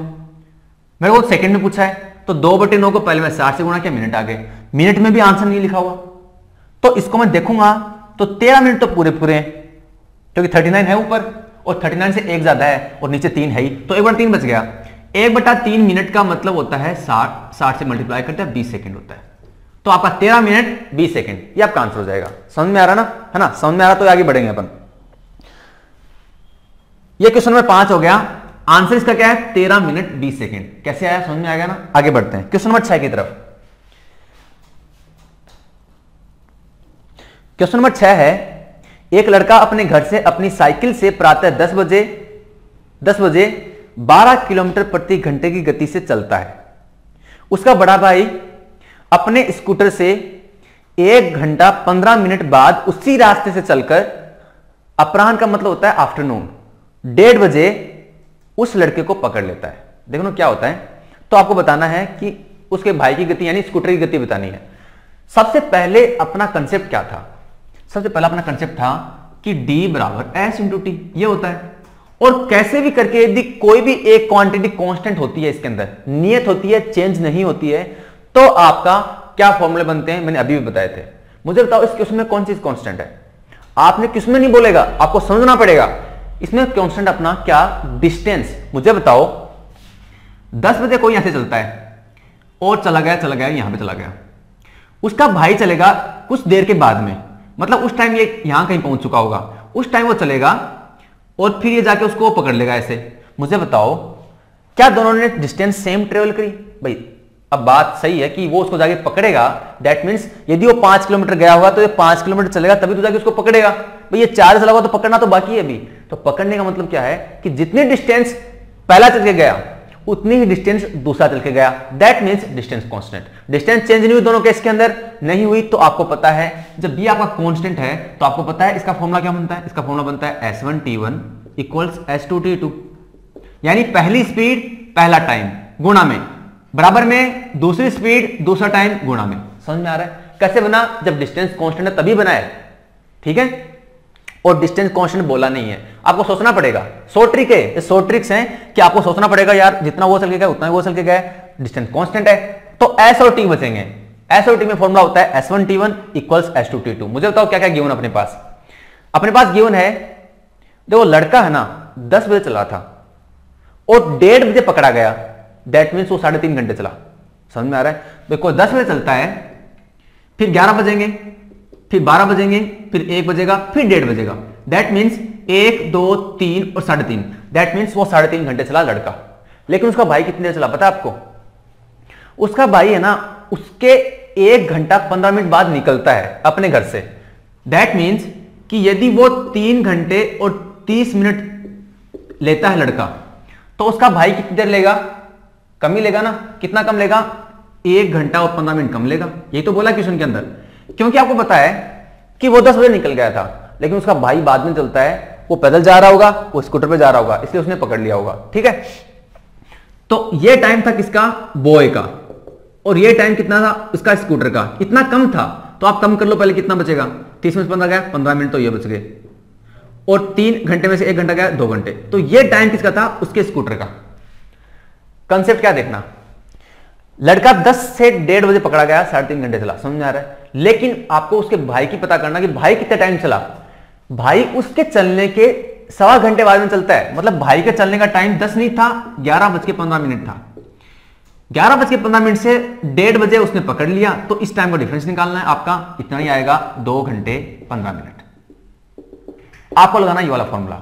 मेरे को सेकंड में पूछा है तो दो बटे नौ को पहले मैं साठ से गुणा किया मिनट आ गए। मिनट में भी आंसर नहीं लिखा हुआ। तो इसको मैं देखूँगा तो तेरह मिनट तो पूरे पूरे हैं, क्योंकि थर्टी है ऊपर, और थर्टी से एक ज़्यादा है, और नीचे तीन है ही। तो एक बटा तीन बच गया। एक बटा मिनट का मतलब होता है साठ साठ से मल्टीप्लाई करते हैं, बीस सेकेंड होता है। तो आपका तेरह मिनट बीस सेकेंड, ये आपका आंसर हो जाएगा। समझ में आ रहा ना? है ना? समझ में आ रहा तो आगे बढ़ेंगे अपन। ये क्वेश्चन में पाँच हो गया। आंसर इसका क्या है? तेरह मिनट बीस सेकंड। कैसे आया? समझ में आ गया ना? आगे बढ़ते हैं। क्वेश्चन नंबर छह की तरफ़। क्वेश्चन नंबर छह है, एक लड़का अपने घर से अपनी साइकिल से प्रातः दस बजे दस बजे बारह किलोमीटर प्रति घंटे की गति से चलता है। उसका बड़ा भाई अपने स्कूटर से एक घंटा पंद्रह मिनट बाद उसी रास्ते से चलकर अपराह्न का मतलब होता है आफ्टरनून डेढ़ बजे उस लड़के को पकड़ लेता है। देखो क्या होता है? तो आपको बताना है कि उसके भाई की गति यानी स्कूटर की गति बतानी है। सबसे पहले अपना कंसेप्ट क्या था? सबसे पहला अपना कंसेप्ट था कि d बराबर एस इंटू टी ये होता है। और कैसे भी करके यदि कोई भी एक क्वांटिटी कांस्टेंट होती है इसके अंदर, नियत होती है चेंज नहीं होती है तो आपका क्या फॉर्मूले बनते हैं? मैंने अभी भी बताए थे। मुझे बताओ इस क्वेश्चन में कौन चीज़ कांस्टेंट है? आपने किसमें नहीं बोलेगा? आपको समझना पड़ेगा। इसमें कांस्टेंट अपना क्या डिस्टेंस मुझे बताओ। दस बजे कोई यहाँ से चलता है, और चला गया चला गया, यहाँ पे चला गया। उसका भाई चलेगा कुछ देर के बाद में। मतलब उस टाइम ये यहाँ कहीं पहुँच चुका होगा। उस टाइम वो चलेगा, और फिर ये जाके उसको पकड़ लेगा ऐसे। मुझे बताओ, क्या दोनों ने डिस्टेंस सेम ट्रेवल करी? भाई अब बात सही है कि वो उसको जाके पकड़ेगा। दैट मीन्स यदि वो पाँच किलोमीटर गया होगा तो ये पाँच किलोमीटर चलेगा, तभी तो जाके उसको पकड़ेगा। भाई ये चार चला हुआ तो पकड़ना तो बाकी है अभी। तो पकड़ने का मतलब क्या है कि जितनी डिस्टेंस पहला चल के गया, उतनी ही डिस्टेंस दूसरा चल के गया। That means distance constant distance change नहीं हुई दोनों केस के अंदर। नहीं हुई तो आपको पता है, जब भी आपका कॉन्स्टेंट है तो आपको पता है इसका फॉर्मुला क्या बनता है? इसका फॉर्मुला बनता है S one T one equals S two T two यानी पहली स्पीड पहला टाइम गुणा में। बराबर में दूसरी स्पीड दूसरा टाइम गुणा में। समझ में आ रहा है? कैसे बना? जब डिस्टेंस कॉन्स्टेंट है, तभी बनाए ठीक है? और डिस्टेंस कॉन्स्टेंट बोला नहीं है। आपको सोचना पड़ेगा। सो ट्रिक है। सो ट्रिक्स हैं कि आपको सोचना पड़ेगा, यार, जितना वो चल के गया, उतना वो चल के गया डिस्टेंस कॉन्स्टेंट है। तो एस और टी बचेंगे। एस और टी में फॉर्मुला होता है S one T one equals S two T two मुझे बताओ क्या क्या गिवन अपने पास? अपने पास गिवन है, देखो, लड़का है ना, दस बजे चला था और डेढ़ बजे पकड़ा गया। दैट मीन्स वो साढ़े तीन घंटे चला। समझ में आ रहा है? देखो, दस बजे चलता है, फिर ग्यारह बजेंगे, फिर बारह बजेंगे, फिर एक बजेगा, फिर डेढ़ बजेगा। दैट मीन्स एक, दो, तीन और साढ़े तीन। दैट मीन्स वो साढ़े तीन घंटे चला लड़का। लेकिन उसका भाई कितनी देर चला, पता आपको? उसका भाई है ना, उसके एक घंटा पंद्रह मिनट बाद निकलता है अपने घर से। दैट मीन्स कि यदि वो तीन घंटे और तीस मिनट लेता है लड़का तो उसका भाई कितनी देर लेगा? कम ही लेगा ना? कितना कम लेगा? एक घंटा और पंद्रह मिनट कम लेगा। यही तो बोला क्वेश्चन के अंदर। क्योंकि आपको पता है कि वो दस बजे निकल गया था, लेकिन उसका भाई बाद में चलता है, वो पैदल जा रहा होगा, वो स्कूटर पे जा रहा होगा, इसलिए उसने पकड़ लिया होगा। ठीक है? तो ये टाइम था किसका? बॉय का। और ये टाइम कितना था? उसका स्कूटर का। इतना कम था। तो आप कम कर लो, पहले कितना बचेगा? तीस मिनट पंद्रह गया, पंद्रह मिनट तो ये बच गए। और तीन घंटे में से एक घंटा गया, दो घंटे। तो ये टाइम किसका था? उसके स्कूटर का। कंसेप्ट क्या देखना? लड़का 10 से डेढ़ बजे पकड़ा गया, साढ़े तीन घंटे चला, समझ आ रहा है? लेकिन आपको उसके भाई की पता करना कि भाई कितने टाइम चला। भाई उसके चलने के सवा घंटे बाद में चलता है। मतलब भाई के चलने का टाइम दस नहीं था, ग्यारह बज के पंद्रह मिनट था। ग्यारह बज के पंद्रह मिनट से डेढ़ बजे उसने पकड़ लिया तो इस टाइम का डिफरेंस निकालना है। आपका इतना ही आएगा, दो घंटे पंद्रह मिनट। आपको लगाना ये वाला फॉर्मूला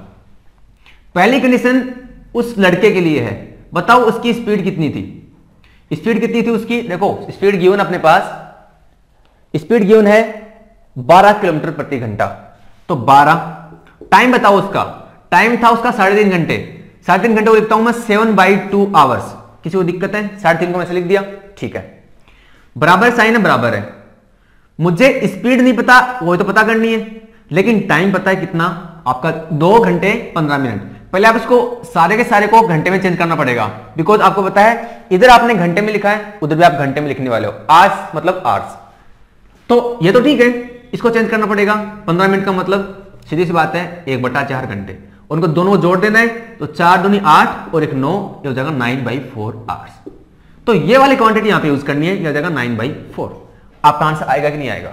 पहली कंडीशन उस लड़के के लिए है। बताओ उसकी स्पीड कितनी थी? स्पीड कितनी थी उसकी? देखो, स्पीड गिवन अपने पास। स्पीड गिवन है 12 किलोमीटर प्रति घंटा। तो 12 टाइम बताओ उसका। टाइम था उसका साढ़े तीन घंटे। साढ़े तीन घंटे को लिखता हूँ मैं सेवन बाई टू आवर्स किसी को दिक्कत है? साढ़े तीन को मैं लिख दिया। ठीक है। बराबर साइन है, बराबर है। मुझे स्पीड नहीं पता, वो तो पता करनी है। लेकिन टाइम पता है कितना? आपका दो घंटे पंद्रह मिनट। पहले आप इसको सारे के सारे को घंटे में चेंज करना पड़ेगा। बिकॉज़ आपको पता है, इधर आपने घंटे में लिखा है, उधर भी आप घंटे में लिखने वाले हो। आज मतलब आर्स तो ये तो ठीक है, इसको चेंज करना पड़ेगा। पंद्रह मिनट का मतलब सीधी सी बात है, एक बटा चार घंटे। उनको दोनों को जोड़ देना है तो चार दूनी आठ और एक नौ, ये हो जाएगा नाइन बाई फोर आवर्स तो ये वाली क्वांटिटी यहाँ पे यूज़ करनी है, ये हो जाएगा नाइन बाई फोर आपका आंसर आएगा कि नहीं आएगा?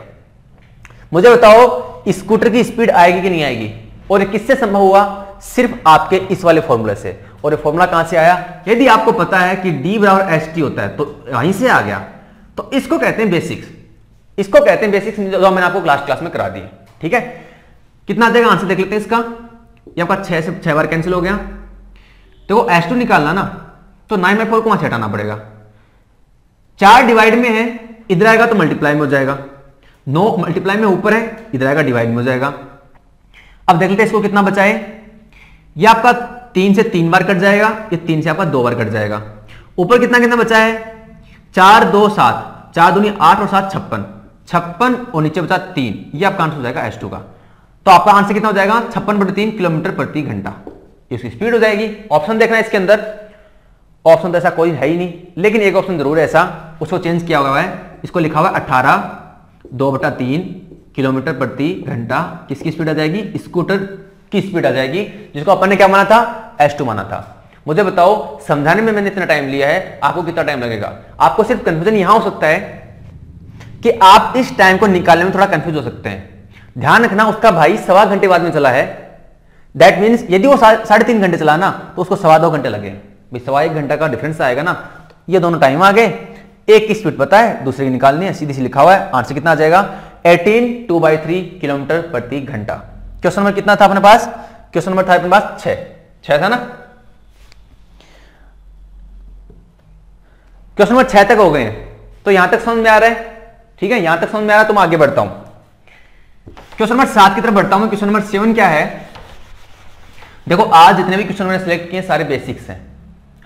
मुझे बताओ स्कूटर की स्पीड आएगी कि नहीं आएगी? और किससे संभव हुआ? सिर्फ़ आपके इस वाले फॉर्मूले से। और ये फॉर्मूला कहाँ से आया? यदि आपको पता है कि डी बराबर एस टी होता है तो वहीं से आ गया। तो इसको कहते हैं बेसिक्स इसको कहते हैं बेसिक्स जो मैंने आपको क्लास क्लास में करा दी। ठीक है? कितना जाएगा आंसर देख लेते हैं इसका। ये आपका छह से, छह बार कैंसिल हो गया। देखो एस टू निकालना ना तो नाइन बाई फोर को वहाँ से हटाना पड़ेगा? चार डिवाइड में है, इधर आएगा तो मल्टीप्लाई में हो जाएगा। नो मल्टीप्लाई में ऊपर है, इधर आएगा डिवाइड में हो जाएगा। अब देख लेते हैं इसको कितना बचाए ये आपका तीन से तीन बार कट जाएगा, ये तीन से आपका दो बार कट जाएगा। ऊपर कितना कितना बचा है? चार, दो, सात। चार दूनी आठ और सात, छप्पन। छप्पन और नीचे बचा तीन। ये आपका आंसर हो जाएगा एस का। तो आपका आंसर कितना हो जाएगा? छप्पन बटे तीन किलोमीटर प्रति घंटा। इसकी स्पीड हो जाएगी। ऑप्शन देखना इसके अंदर। ऑप्शन तो ऐसा कोई है ही नहीं। लेकिन एक ऑप्शन ज़रूर है ऐसा। उसको चेंज किया हुआ है। इसको लिखा हुआ है अठारह, दो बटा तीन किलोमीटर प्रति घंटा। किसकी स्पीड आ जाएगी? स्कूटर की स्पीड आ जाएगी, जिसको अपन ने क्या माना था? एस टू माना था। मुझे बताओ, समझाने में मैंने इतना टाइम लिया है, आपको कितना टाइम लगेगा? आपको सिर्फ़ कंफ्यूजन यहाँ हो सकता है कि आप इस टाइम को निकालने में थोड़ा कंफ्यूज हो सकते हैं। ध्यान रखना, उसका भाई सवा घंटे बाद में चला है। दैट मीन्स यदि वो साढ़े तीन घंटे चला ना तो उसको सवा दो घंटे लगे। भाई सवा एक घंटा का डिफरेंस आएगा ना, ये दोनों टाइम आ गए। एक की स्पीड पता है, दूसरे की निकालनी है, सीधी सी लिखा हुआ है, आंसर कितना आ जाएगा? 18 टू बाई थ्री किलोमीटर प्रति घंटा। क्वेश्चन नंबर कितना था अपने पास? क्वेश्चन नंबर था अपने पास छह। छह था ना? क्वेश्चन नंबर छह तक हो गए तो यहाँ तक समझ में आ रहा है? ठीक है, यहाँ तक समझ में आ रहा है तो मैं आगे बढ़ता हूँ। क्वेश्चन नंबर सात की तरफ़ बढ़ता हूँ क्वेश्चन नंबर सेवन क्या है? देखो, आज जितने भी क्वेश्चन मैंने सिलेक्ट किए सारे बेसिक्स हैं,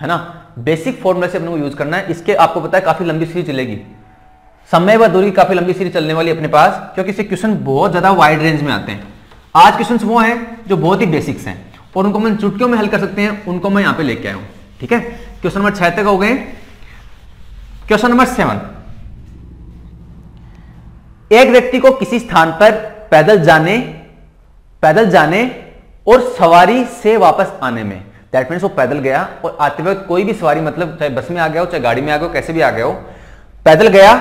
है ना? बेसिक फॉर्मूला से अपने को यूज़ करना है। इसके आपको पता है, काफ़ी लंबी सीरीज़ चलेगी। समय व दूरी काफ़ी लंबी सीरीज़ चलने वाली अपने पास, क्योंकि इससे क्वेश्चन बहुत ज़्यादा वाइड रेंज में आते हैं। आज क्वेश्चन वो हैं जो बहुत ही बेसिक्स हैं और उनको मैं चुटकियों में हल कर सकते हैं, उनको मैं यहाँ पे लेके आया हूँ, ठीक है? क्वेश्चन नंबर छह तक हो गए। क्वेश्चन नंबर सेवन एक व्यक्ति को किसी स्थान पर पैदल जाने पैदल जाने और सवारी से वापस आने में दैट मीन वो पैदल गया और आते वक्त कोई भी सवारी मतलब चाहे बस में आ गया हो, चाहे गाड़ी में आ गया हो, कैसे भी आ गया हो, पैदल गया,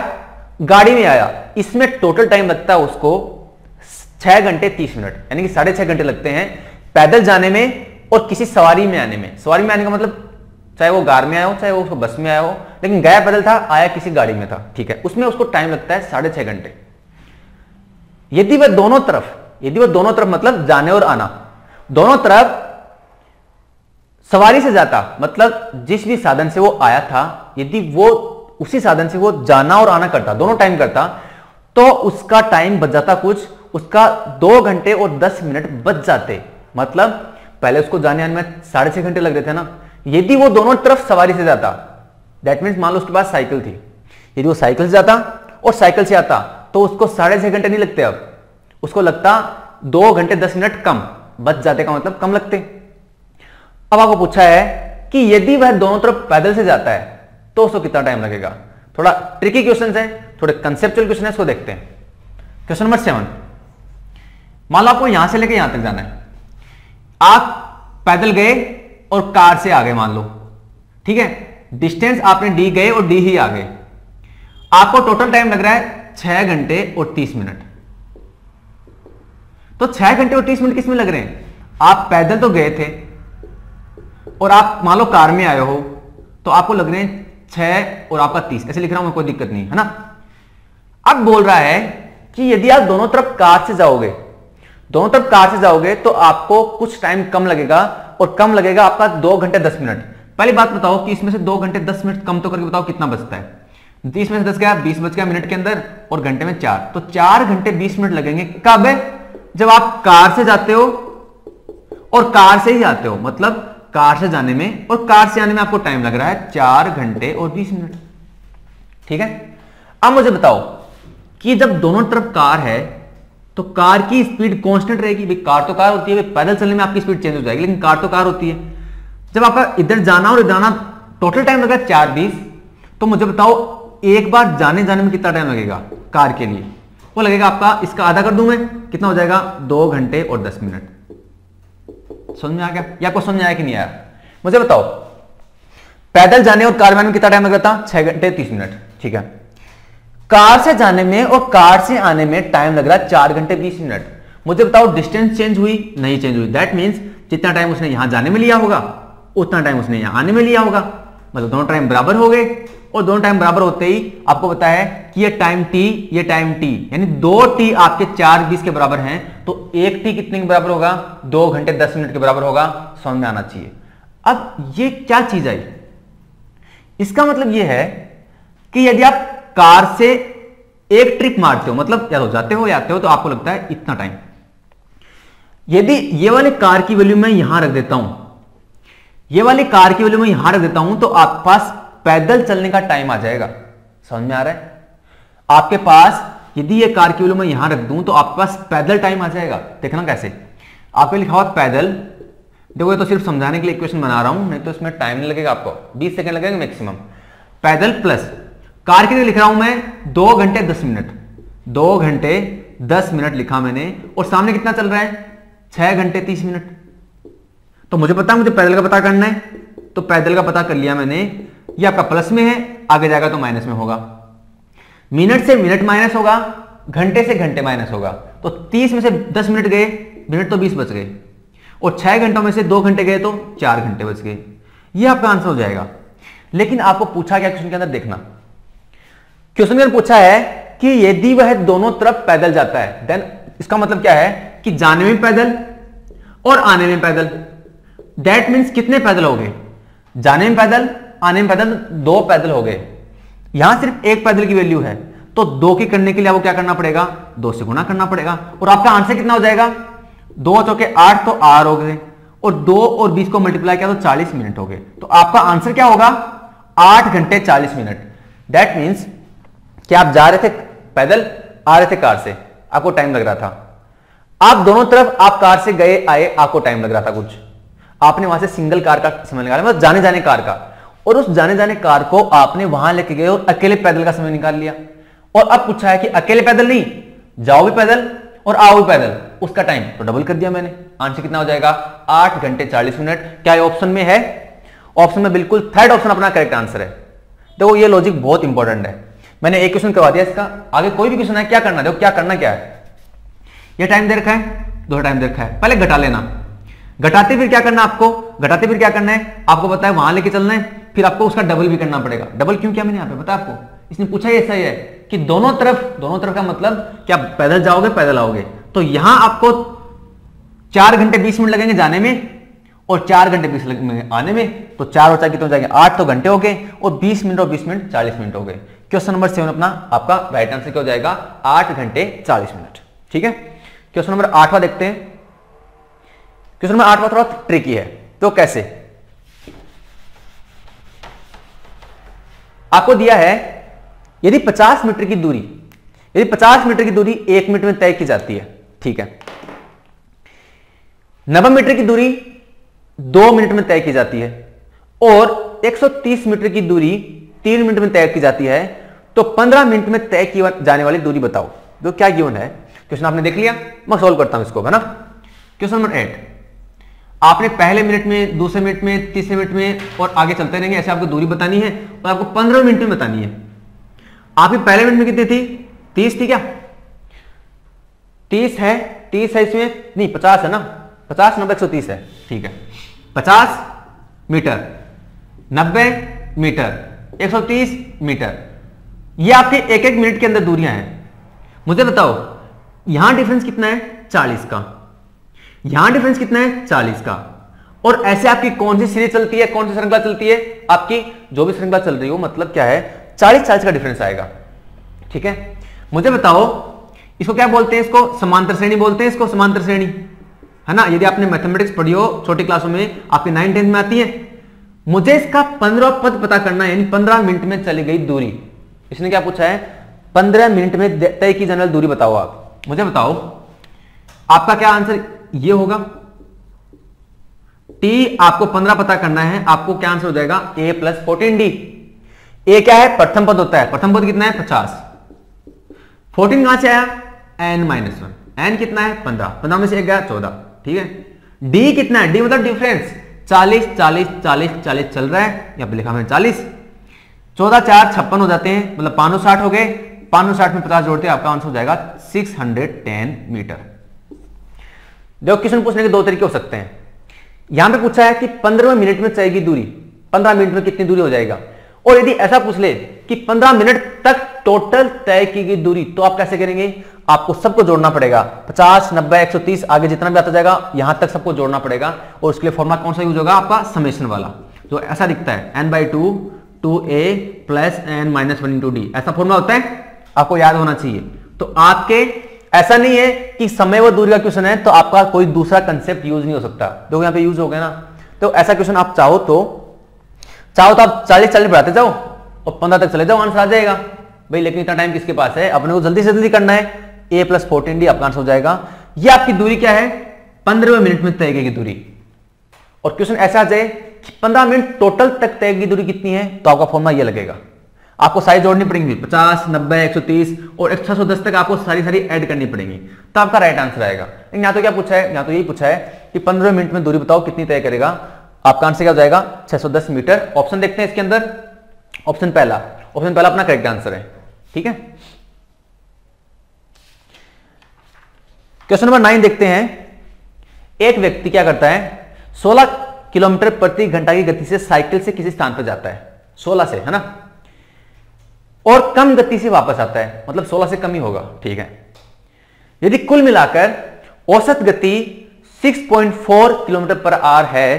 गाड़ी में आया, इसमें टोटल टाइम लगता है उसको छह घंटे तीस मिनट, यानी कि साढ़े छह घंटे लगते हैं पैदल जाने में और किसी सवारी में आने में। सवारी में आने का मतलब चाहे वो कार में आया हो, चाहे वो बस में आया हो, लेकिन गया पैदल था, आया किसी गाड़ी में था, ठीक है? उसमें उसको टाइम लगता है साढ़े छह घंटे। यदि वह दोनों तरफ़, यदि वह दोनों तरफ़ मतलब जाने और आना, दोनों तरफ़ सवारी से जाता मतलब जिस भी साधन से वो आया था, यदि वो उसी साधन से वो जाना और आना करता, दोनों टाइम करता तो उसका टाइम बच जाता कुछ उसका दो घंटे और दस मिनट बच जाते। मतलब पहले उसको जाने आने में साढ़े छह घंटे लग रहे थे ना? यदि वो दोनों तरफ़ सवारी से जाता दैट मीन मान लो उसके पास साइकिल थी। यदि वो साइकिल से जाता और साइकिल से आता तो उसको साढ़े छह घंटे नहीं लगते अब। उसको लगता दो घंटे दस मिनट कम। बच जाते का मतलब कम लगते। अब आपको पूछा है कि यदि वह दोनों तरफ़ पैदल से जाता है तो उसको कितना टाइम लगेगा? थोड़ा ट्रिकी क्वेश्चन है, थोड़े कंसेप्चुअल क्वेश्चन है उसको देखते हैं। क्वेश्चन नंबर सेवन मान लो आपको यहाँ से लेके यहाँ तक जाना है। आप पैदल गए और कार से आ गए मान लो, ठीक है? डिस्टेंस आपने डी गए और डी ही आ गए आपको टोटल टाइम लग रहा है छह घंटे और तीस मिनट। तो छह घंटे और तीस मिनट किसमें लग रहे हैं? आप पैदल तो गए थे और आप मान लो कार में आए हो तो आपको लग रहे हैं छह और आपका तीस। ऐसे लिख रहा हूँ कोई दिक्कत नहीं, है ना? अब बोल रहा है कि यदि आप दोनों तरफ़ कार से जाओगे दोनों तरफ़ कार से जाओगे तो आपको कुछ टाइम कम लगेगा और कम लगेगा आपका दो घंटे दस मिनट। पहली बात बताओ कि इसमें से दो घंटे दस मिनट कम तो करके बताओ कितना बचता है। तीस में से दस गया, बीस बच गया मिनट के अंदर और घंटे में चार। तो चार घंटे बीस मिनट लगेंगे। कब है? जब आप कार से जाते हो और कार से ही आते हो। मतलब कार से जाने में और कार से आने में आपको टाइम लग रहा है चार घंटे और बीस मिनट। ठीक है? अब मुझे बताओ कि जब दोनों तरफ़ कार है तो कार की स्पीड कांस्टेंट रहेगी। भाई कार तो कार होती है पैदल चलने में आपकी स्पीड चेंज हो जाएगी, लेकिन कार तो कार होती है। जब आपका इधर जाना और इधर आना टोटल टाइम लगा चार बीस तो मुझे बताओ, एक बार जाने जाने में कितना टाइम लगेगा कार के लिए? वो लगेगा आपका, इसका आधा कर दूँ मैं, कितना हो जाएगा? दो घंटे और दस मिनट। समझ में आ गया? या आपको समझ आया कि नहीं आया? मुझे बताओ, पैदल जाने और कार में कितना टाइम लग रहा था छह घंटे तीस मिनट, ठीक है? कार से जाने में और कार से आने में टाइम लग रहा है चार घंटे बीस मिनट। मुझे बताओ डिस्टेंस चेंज हुई? नहीं चेंज हुई। दैट मीन्स जितना टाइम उसने यहाँ जाने में लिया होगा, उतना टाइम उसने यहाँ आने में लिया होगा। मतलब दोनों टाइम बराबर हो गए और दोनों टाइम बराबर होते ही आपको पता है कि ये टाइम टी ये टाइम टी यानी दो टी आपके चार बीस के बराबर हैं तो एक टी कितने के बराबर होगा? दो घंटे दस मिनट के बराबर होगा। समझ में आना चाहिए। अब ये क्या चीज़ आई? इसका मतलब ये है कि यदि आप कार से एक ट्रिप मारते हो मतलब या तो जाते हो या आते हो तो आपको लगता है इतना टाइम यदि ये वाले कार की वैल्यू मैं यहाँ रख देता हूँ, ये वाली कार की वैल्यू मैं यहाँ रख देता हूँ तो आपके पास पैदल चलने का टाइम आ जाएगा। समझ में आ रहा है? आपके पास, यदि ये कार की वैल्यू मैं यहाँ रख दूँ तो आपके पास पैदल टाइम आ जाएगा। देखना कैसे? आपको लिखा हुआ पैदल। देखो, ये तो सिर्फ़ समझाने के लिए इक्वेशन बना रहा हूँ, नहीं तो इसमें टाइम नहीं लगेगा आपको। 20 सेकंड लगेगा मैक्सिमम पैदल प्लस कार के लिए लिख रहा हूँ मैं दो घंटे दस मिनट। दो घंटे दस मिनट लिखा मैंने, और सामने कितना चल रहा है? छह घंटे तीस मिनट। तो मुझे पता है, मुझे पैदल का पता करना है। तो पैदल का पता कर लिया मैंने, ये आपका प्लस में है, आगे जाएगा तो माइनस में होगा। मिनट से मिनट माइनस होगा, घंटे से घंटे माइनस होगा। तो तीस में से दस मिनट गए, मिनट तो बीस बच गए। और छह घंटों में से दो घंटे गए तो चार घंटे बच गए। ये आपका आंसर हो जाएगा। लेकिन आपको पूछा गया क्वेश्चन के अंदर देखना क्वेश्चन में पूछा है कि यदि वह दोनों तरफ़ पैदल जाता है देन इसका मतलब क्या है कि जाने में पैदल और आने में पैदल। दैट मीन्स कितने पैदल हो गए जाने में पैदल, आने में पैदल, दो पैदल हो गए यहाँ सिर्फ़ एक पैदल की वैल्यू है। तो दो की करने के लिए आपको क्या करना पड़ेगा? दो से गुना करना पड़ेगा। और आपका आंसर कितना हो जाएगा? दो चौके आठ तो आर हो गए। और दो और बीस को मल्टीप्लाई किया तो चालीस मिनट हो गए। तो आपका आंसर क्या होगा? आठ घंटे चालीस मिनट दैट मीन्स कि आप जा रहे थे पैदल, आ रहे थे कार से, आपको टाइम लग रहा था। आप दोनों तरफ़, आप कार से गए, आए, आपको टाइम लग रहा था कुछ। आपने वहाँ से सिंगल कार का समय निकाला मतलब जाने जाने कार का। और उस जाने जाने कार को आपने वहाँ लेके गए और अकेले पैदल का समय निकाल लिया। और अब पूछा है कि अकेले पैदल नहीं, जाओ भी पैदल और आओ भी पैदल। उसका टाइम तो डबल कर दिया मैंने। आंसर कितना हो जाएगा? आठ घंटे चालीस मिनट। क्या ऑप्शन में है? ऑप्शन में बिल्कुल थर्ड ऑप्शन अपना करेक्ट आंसर है। देखो तो ये लॉजिक बहुत इंपॉर्टेंट है। मैंने एक क्वेश्चन करवा दिया इसका। आगे कोई भी क्वेश्चन है, क्या करना? देखो, क्या करना क्या है? ये टाइम दे रखा है, दो टाइम दे रखा है। पहले घटा लेना। घटाते फिर क्या करना आपको? घटाते फिर क्या करना है? आपको पता है वहाँ लेके चलना है, फिर आपको उसका डबल भी करना पड़ेगा। डबल क्यों क्या मैंने यहाँ पे? पता आपको? इसने पूछा ऐसा ही है कि दोनों तरफ़ दोनों तरफ़ का मतलब क्या पैदल जाओगे, पैदल आओगे। तो यहाँ आपको चार घंटे बीस मिनट लगेंगे जाने में और चार घंटे बीस आने में। तो चार और चार कितने जाएँगे? आठ तो घंटे हो गए और बीस मिनट और बीस मिनट चालीस मिनट हो गए। क्वेश्चन नंबर सेवन अपना आपका राइट आंसर क्या हो जाएगा? आठ घंटे चालीस मिनट। ठीक है? क्वेश्चन नंबर आठवां देखते हैं। क्वेश्चन नंबर आठवां थोड़ा ट्रिकी है। तो कैसे? आपको दिया है, यदि 50 मीटर की दूरी, यदि 50 मीटर की दूरी एक मिनट में तय की जाती है, ठीक है? नब्बे मीटर की दूरी दो मिनट में तय की जाती है और 130 मीटर की दूरी तीन मिनट में तय की जाती है तो 15 मिनट में तय की जाने वाली दूरी बताओ। जो क्या गिवन है? क्वेश्चन आपने देख लिया? मैं सॉल्व करता हूँ इसको, है ना? क्वेश्चन नंबर एट आपने पहले मिनट में, दूसरे मिनट में, तीसरे मिनट में और आगे चलते रहेंगे, ऐसे आपको दूरी बतानी है और आपको पंद्रह मिनट में बतानी है। आपकी पहले मिनट में कितनी थी? तीस थी क्या? तीस है तीस है इसमें, नहीं, पचास है ना? पचास, नब्बे, एक सौ तीस है। ठीक है। पचास मीटर, नब्बे मीटर, एक सौ तीस मीटर। ये आपके एक एक मिनट के अंदर दूरियाँ हैं। मुझे बताओ, यहाँ डिफरेंस कितना है? चालीस का। यहाँ डिफरेंस कितना है? चालीस का। और ऐसे आपकी कौन सी सीरीज़ चलती है, कौन सी श्रृंखला चलती है? आपकी जो भी श्रृंखला चल रही हो मतलब क्या है? चालीस चालीस का डिफरेंस आएगा। ठीक है? मुझे बताओ, इसको क्या बोलते हैं इसको? समांतर श्रेणी बोलते हैं इसको? समांतर श्रेणी। है ना? यदि आपने मैथमेटिक्स पढ़ी हो, छोटी क्लासों में, आपके नाइन टेंथ में आती है। मुझे इसका पंद्रह पद पता करना यानी पंद्रह मिनट में चली गई दूरी। इसने क्या पूछा है? पंद्रह मिनट में तय की जनरल दूरी बताओ आप। मुझे बताओ, आपका क्या आंसर ये होगा? टी आपको पंद्रह पता करना है, आपको क्या आंसर हो जाएगा? A plus fourteen D A क्या है? प्रथम पद होता है। प्रथम पद कितना है? पचास। फोर्टीन कहाँ से आया? एन माइनस वन एन कितना है? पंद्रह। पंद्रह में से एक गया, चौदह। ठीक है? डी कितना है? डी मतलब डिफरेंस चालीस चालीस चालीस चालीस चल रहा है। यहाँ पे लिखा मैंने चालीस। चौदह चार छप्पन हो जाते हैं मतलब पाँच साठ हो गए पाँच साठ में पचास जोड़ते हैं आपका आंसर हो जाएगा सिक्स हंड्रेड टेन मीटर। देखो क्वेश्चन पूछने के दो तरीके हो सकते हैं। यहाँ पे पूछा है कि पंद्रह मिनट में चाहिए दूरी। पंद्रह मिनट में कितनी दूरी हो जाएगा? और यदि ऐसा पूछ ले कि पंद्रह मिनट तक टोटल तय की गई दूरी तो आप कैसे करेंगे? आपको सबको जोड़ना पड़ेगा। 50, 90, 130 आगे जितना भी आता जाएगा यहाँ तक सबको जोड़ना पड़ेगा। और उसके लिए फॉर्मुला कौन सा यूज़ होगा? आपका समेशन वाला। जो ऐसा दिखता है n by two two a plus n minus one into d. ऐसा फॉर्मुला होता है? आपको याद होना चाहिए। तो आपके, ऐसा नहीं है कि समय व दूरी का क्वेश्चन है तो आपका कोई दूसरा कंसेप्ट यूज़ नहीं हो सकता। जो यहाँ पे यूज़ हो गया ना। तो ऐसा क्वेश्चन आप चाहो तो चाहो तो आप चालीस चालीस बढ़ाते जाओ और पंद्रह तक चले जाओ आंसर आ जाएगा। भाई, लेकिन इतना टाइम किसके पास है? अपने को जल्दी से जल्दी करना है। ए प्लस फोर्टीन डी आपका आंसर हो जाएगा। ये आपकी दूरी क्या है? पंद्रह मिनट में तय की दूरी। और क्वेश्चन ऐसा आ जाए पंद्रह मिनट टोटल तक तय की दूरी कितनी है तो आपका फॉर्मुला ये लगेगा। आपको सारी जोड़नी पड़ेंगी, पचास, नब्बे, एक सौ तीस और एक सौ दस तक आपको सारी सारी ऐड करनी पड़ेंगी। तो आपका राइट आंसर आएगा। यहाँ तो क्या पूछा है, यहाँ तो यही पूछा है कि पंद्रह मिनट में दूरी बताओ कितनी तय करेगा। आपका आंसर क्या हो जाएगा 610 मीटर। ऑप्शन देखते हैं इसके अंदर। ऑप्शन पहला। ऑप्शन पहला अपना करेक्ट आंसर है। ठीक है? क्वेश्चन नंबर नाइन देखते हैं। एक व्यक्ति क्या करता है 16 किलोमीटर प्रति घंटा की गति से साइकिल से किसी स्थान पर जाता है। 16 से, है ना? और कम गति से वापस आता है। मतलब 16 से कम ही होगा, ठीक है? यदि कुल मिलाकर औसत गति 6.4 किलोमीटर पर आर है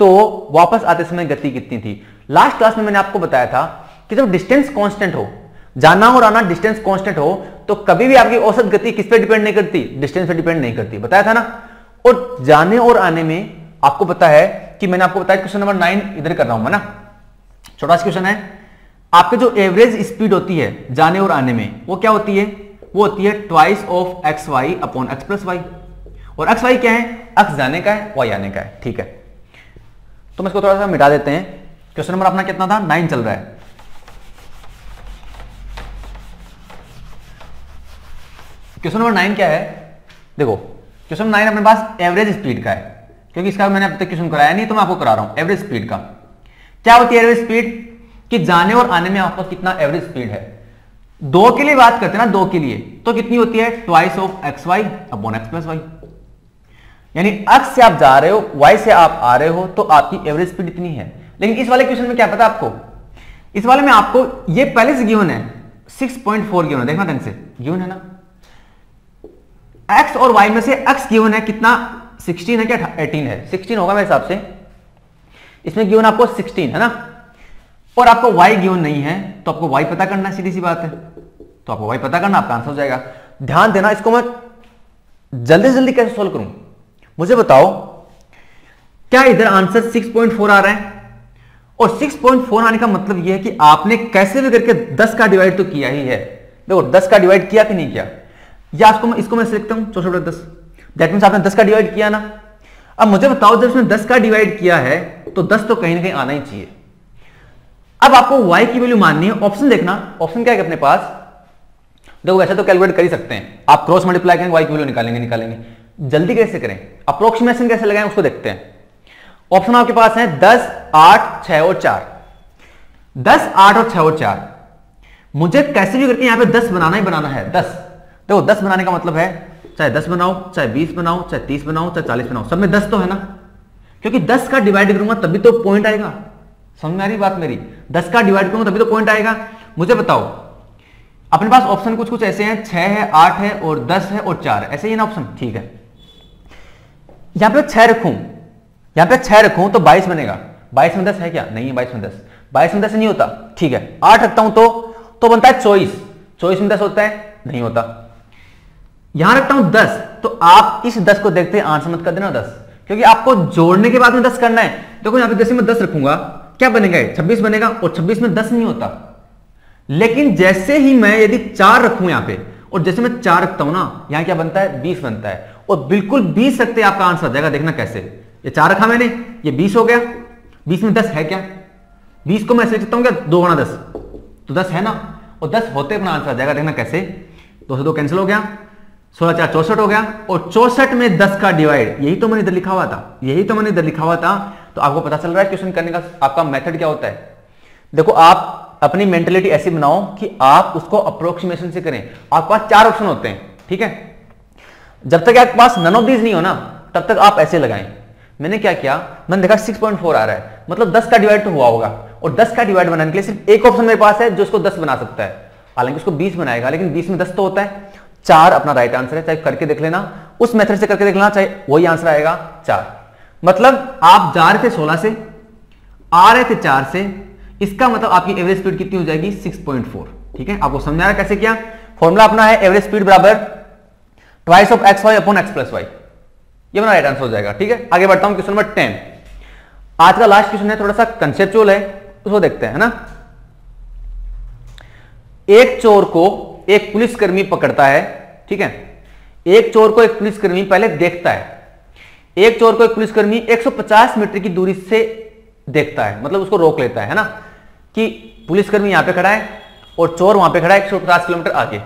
तो वापस आते समय गति कितनी थी? लास्ट क्लास में मैंने आपको बताया था कि जब डिस्टेंस कांस्टेंट हो, जाना और आना डिस्टेंस कांस्टेंट हो तो कभी भी आपकी औसत गति किस पे डिपेंड नहीं करती? डिस्टेंस पे डिपेंड नहीं करती। बताया था ना? और जाने और आने में आपको पता है कि मैंने आपको बताया क्वेश्चन नंबर नाइन इधर कर रहा हूँ मैं ना? छोटा सा क्वेश्चन है, आपके जो एवरेज स्पीड होती है जाने और आने में, वो क्या होती है? वो होती है twice of x y upon x plus y और एक्स वाई क्या है? एक्स जाने का है वाई आने का है, ठीक है? तो हम इसको थोड़ा सा मिटा देते हैं। क्वेश्चन नंबर अपना कितना था? नाइन चल रहा है। क्वेश्चन नंबर नाइन क्या है? देखो, क्वेश्चन नाइन अपने पास एवरेज स्पीड का है। क्योंकि इसका मैंने अब तक क्वेश्चन कराया नहीं तो मैं आपको करा रहा हूँ एवरेज स्पीड का। क्या होती है एवरेज स्पीड कि जाने और आने में आपका कितना एवरेज स्पीड है। दो के लिए बात करते हैं ना, दो के लिए तो कितनी होती है? Twice of x y upon x plus y यानी अक्स से आप जा रहे हो वाई से आप आ रहे हो तो आपकी एवरेज स्पीड इतनी है। लेकिन इस वाले क्वेश्चन में क्या पता आपको? इस वाले में आपको ये पहले से गिवन है 6.4 गिवन है। देखना ढंग से गिवन है ना? एक्स और वाई में से एक्स गिवन है कितना? 16 है क्या? 18 है। 16 होगा मेरे हिसाब से। इसमें गिवन आपको 16 है ना? और आपको वाई गिवन नहीं है तो आपको वाई पता करना सीधी सी बात है। तो आपको वाई पता करना, आपका आंसर हो जाएगा। ध्यान देना, इसको मैं जल्दी जल्दी कैसे सोल्व करूँ? मुझे बताओ, क्या इधर आंसर 6.4 आ रहा है? और 6.4 आने का मतलब यह है कि आपने कैसे भी करके 10 का डिवाइड तो किया ही है। देखो 10 का डिवाइड किया कि नहीं किया? या इसको मैं इसको मैं लिखता हूँ चौसठ दस। दैट मीन आपने 10 का डिवाइड किया ना। अब मुझे बताओ, जब उसने 10 का डिवाइड किया है तो 10 तो कहीं ना कहीं आना ही चाहिए। अब आपको y की वैल्यू माननी है। ऑप्शन देखना। ऑप्शन क्या है अपने पास? देखो, वैसे तो कैलकुलेट कर ही सकते हैं। आप क्रॉस मल्टीप्लाई करेंगे, y की वैल्यू निकालेंगे निकालेंगे। जल्दी कैसे करें? अप्रोक्सीमेशन कैसे लगाएँ, उसको देखते हैं। ऑप्शन आपके पास है दस, आठ, छह और चार। दस, आठ और छह और चार। मुझे कैसे भी करके यहाँ पे दस बनाना ही बनाना है। दस। देखो, दस बनाने का मतलब है चाहे दस बनाओ, चाहे बीस बनाओ, चाहे तीस बनाओ, चाहे चालीस बनाओ, सब में दस तो है ना? क्योंकि दस का डिवाइड करूँगा, तभी तो पॉइंट आएगा। समझ में आ रही बात मेरी? दस का डिवाइड करूँगा, तभी तो पॉइंट आएगा। मुझे बताओ, अपने पास ऑप्शन कुछ कुछ ऐसे हैं, छह है, आठ है, और दस है, और चार। ऐसे ही ना ऑप्शन ठीक है। यहाँ पे छह रखू। यहाँ पे छह रखू तो बाईस बनेगा। बाईस में दस है क्या? नहीं है बाईस में दस। बाईस में दस नहीं होता। ठीक है। आठ रखता हूँ तो तो बनता है चौबीस। चौबीस में दस होता है? नहीं होता। यहाँ रखता हूँ दस तो आप इस दस को देखते हैं, आंसर मत कर देना दस। क्योंकि आपको जोड़ने के बाद में दस करना है। देखो, यहाँ पे जैसे मैं दस रखूँगा, क्या बनेगा छब्बीस बनेगा, और छब्बीस में दस नहीं होता। लेकिन जैसे ही मैं यदि चार रखूँ यहाँ पे, और जैसे मैं चार रखता हूँ ना, यहाँ क्या बनता है? बीस बनता है। और बिल्कुल बीस रखते आपका आंसर आ जाएगा, देखना कैसे। ये चार रखा मैंने, ये बीस हो गया। बीस में दस है क्या? बीस को मैं ऐसे लिखता हूँ क्या? दो गुणा दस। तो दस है ना? और दस होते अपना आंसर आ जाएगा, देखना कैसे। दो से दो कैंसिल हो गया। सोलह चार चौसठ हो गया और चौसठ में दस का डिवाइड यही तो मैंने इधर लिखा हुआ था, यही तो मैंने इधर लिखा हुआ था तो आपको पता चल रहा है क्वेश्चन करने का आपका मेथड क्या होता है? देखो, आप अपनी मेंटेलिटी ऐसी बनाओ कि आप उसको अप्रोक्सीमेशन से करें। आपके पास चार ऑप्शन होते हैं, ठीक है? जब तक आपके पास नन ऑफ़ दीज नहीं हो ना, तब तक आप ऐसे लगाएँ। मैंने क्या किया? मैंने देखा 6.4 आ रहा है मतलब 10 का डिवाइड तो हुआ होगा, और 10 का डिवाइड बनाने के लिए सिर्फ़ एक ऑप्शन मेरे पास है जो उसको 10 बना सकता है। हालाँकि उसको 20 बनाएगा, लेकिन 20 में 10 तो होता है। चार अपना राइट आंसर है, चाहे करके देख लेना, उस मेथड से करके देख लेना, चाहे वही आंसर आएगा, चार। मतलब आप जा रहे थे सोलह से, आ रहे थे चार से, इसका मतलब आपकी एवरेज स्पीड कितनी हो जाएगी? 6.4 ठीक है? आपको समझ रहा कैसे किया? फॉर्मुला अपना है एवरेज स्पीड बराबर twice of x y upon x plus y ये मेरा राइट आंसर हो जाएगा, ठीक है? आगे बढ़ता हूँ क्वेश्चन नंबर टेन आज का लास्ट क्वेश्चन है, थोड़ा सा कंसेप्चुअल है, उसको देखते हैं ना? एक चोर को एक पुलिसकर्मी पकड़ता है, ठीक है? एक चोर को एक पुलिसकर्मी पहले देखता है। एक चोर को एक पुलिसकर्मी 150 मीटर की दूरी से देखता है मतलब उसको रोक लेता है ना? कि पुलिसकर्मी यहाँ पे खड़ा है और चोर वहाँ पे खड़ा है 150 किलोमीटर आगे।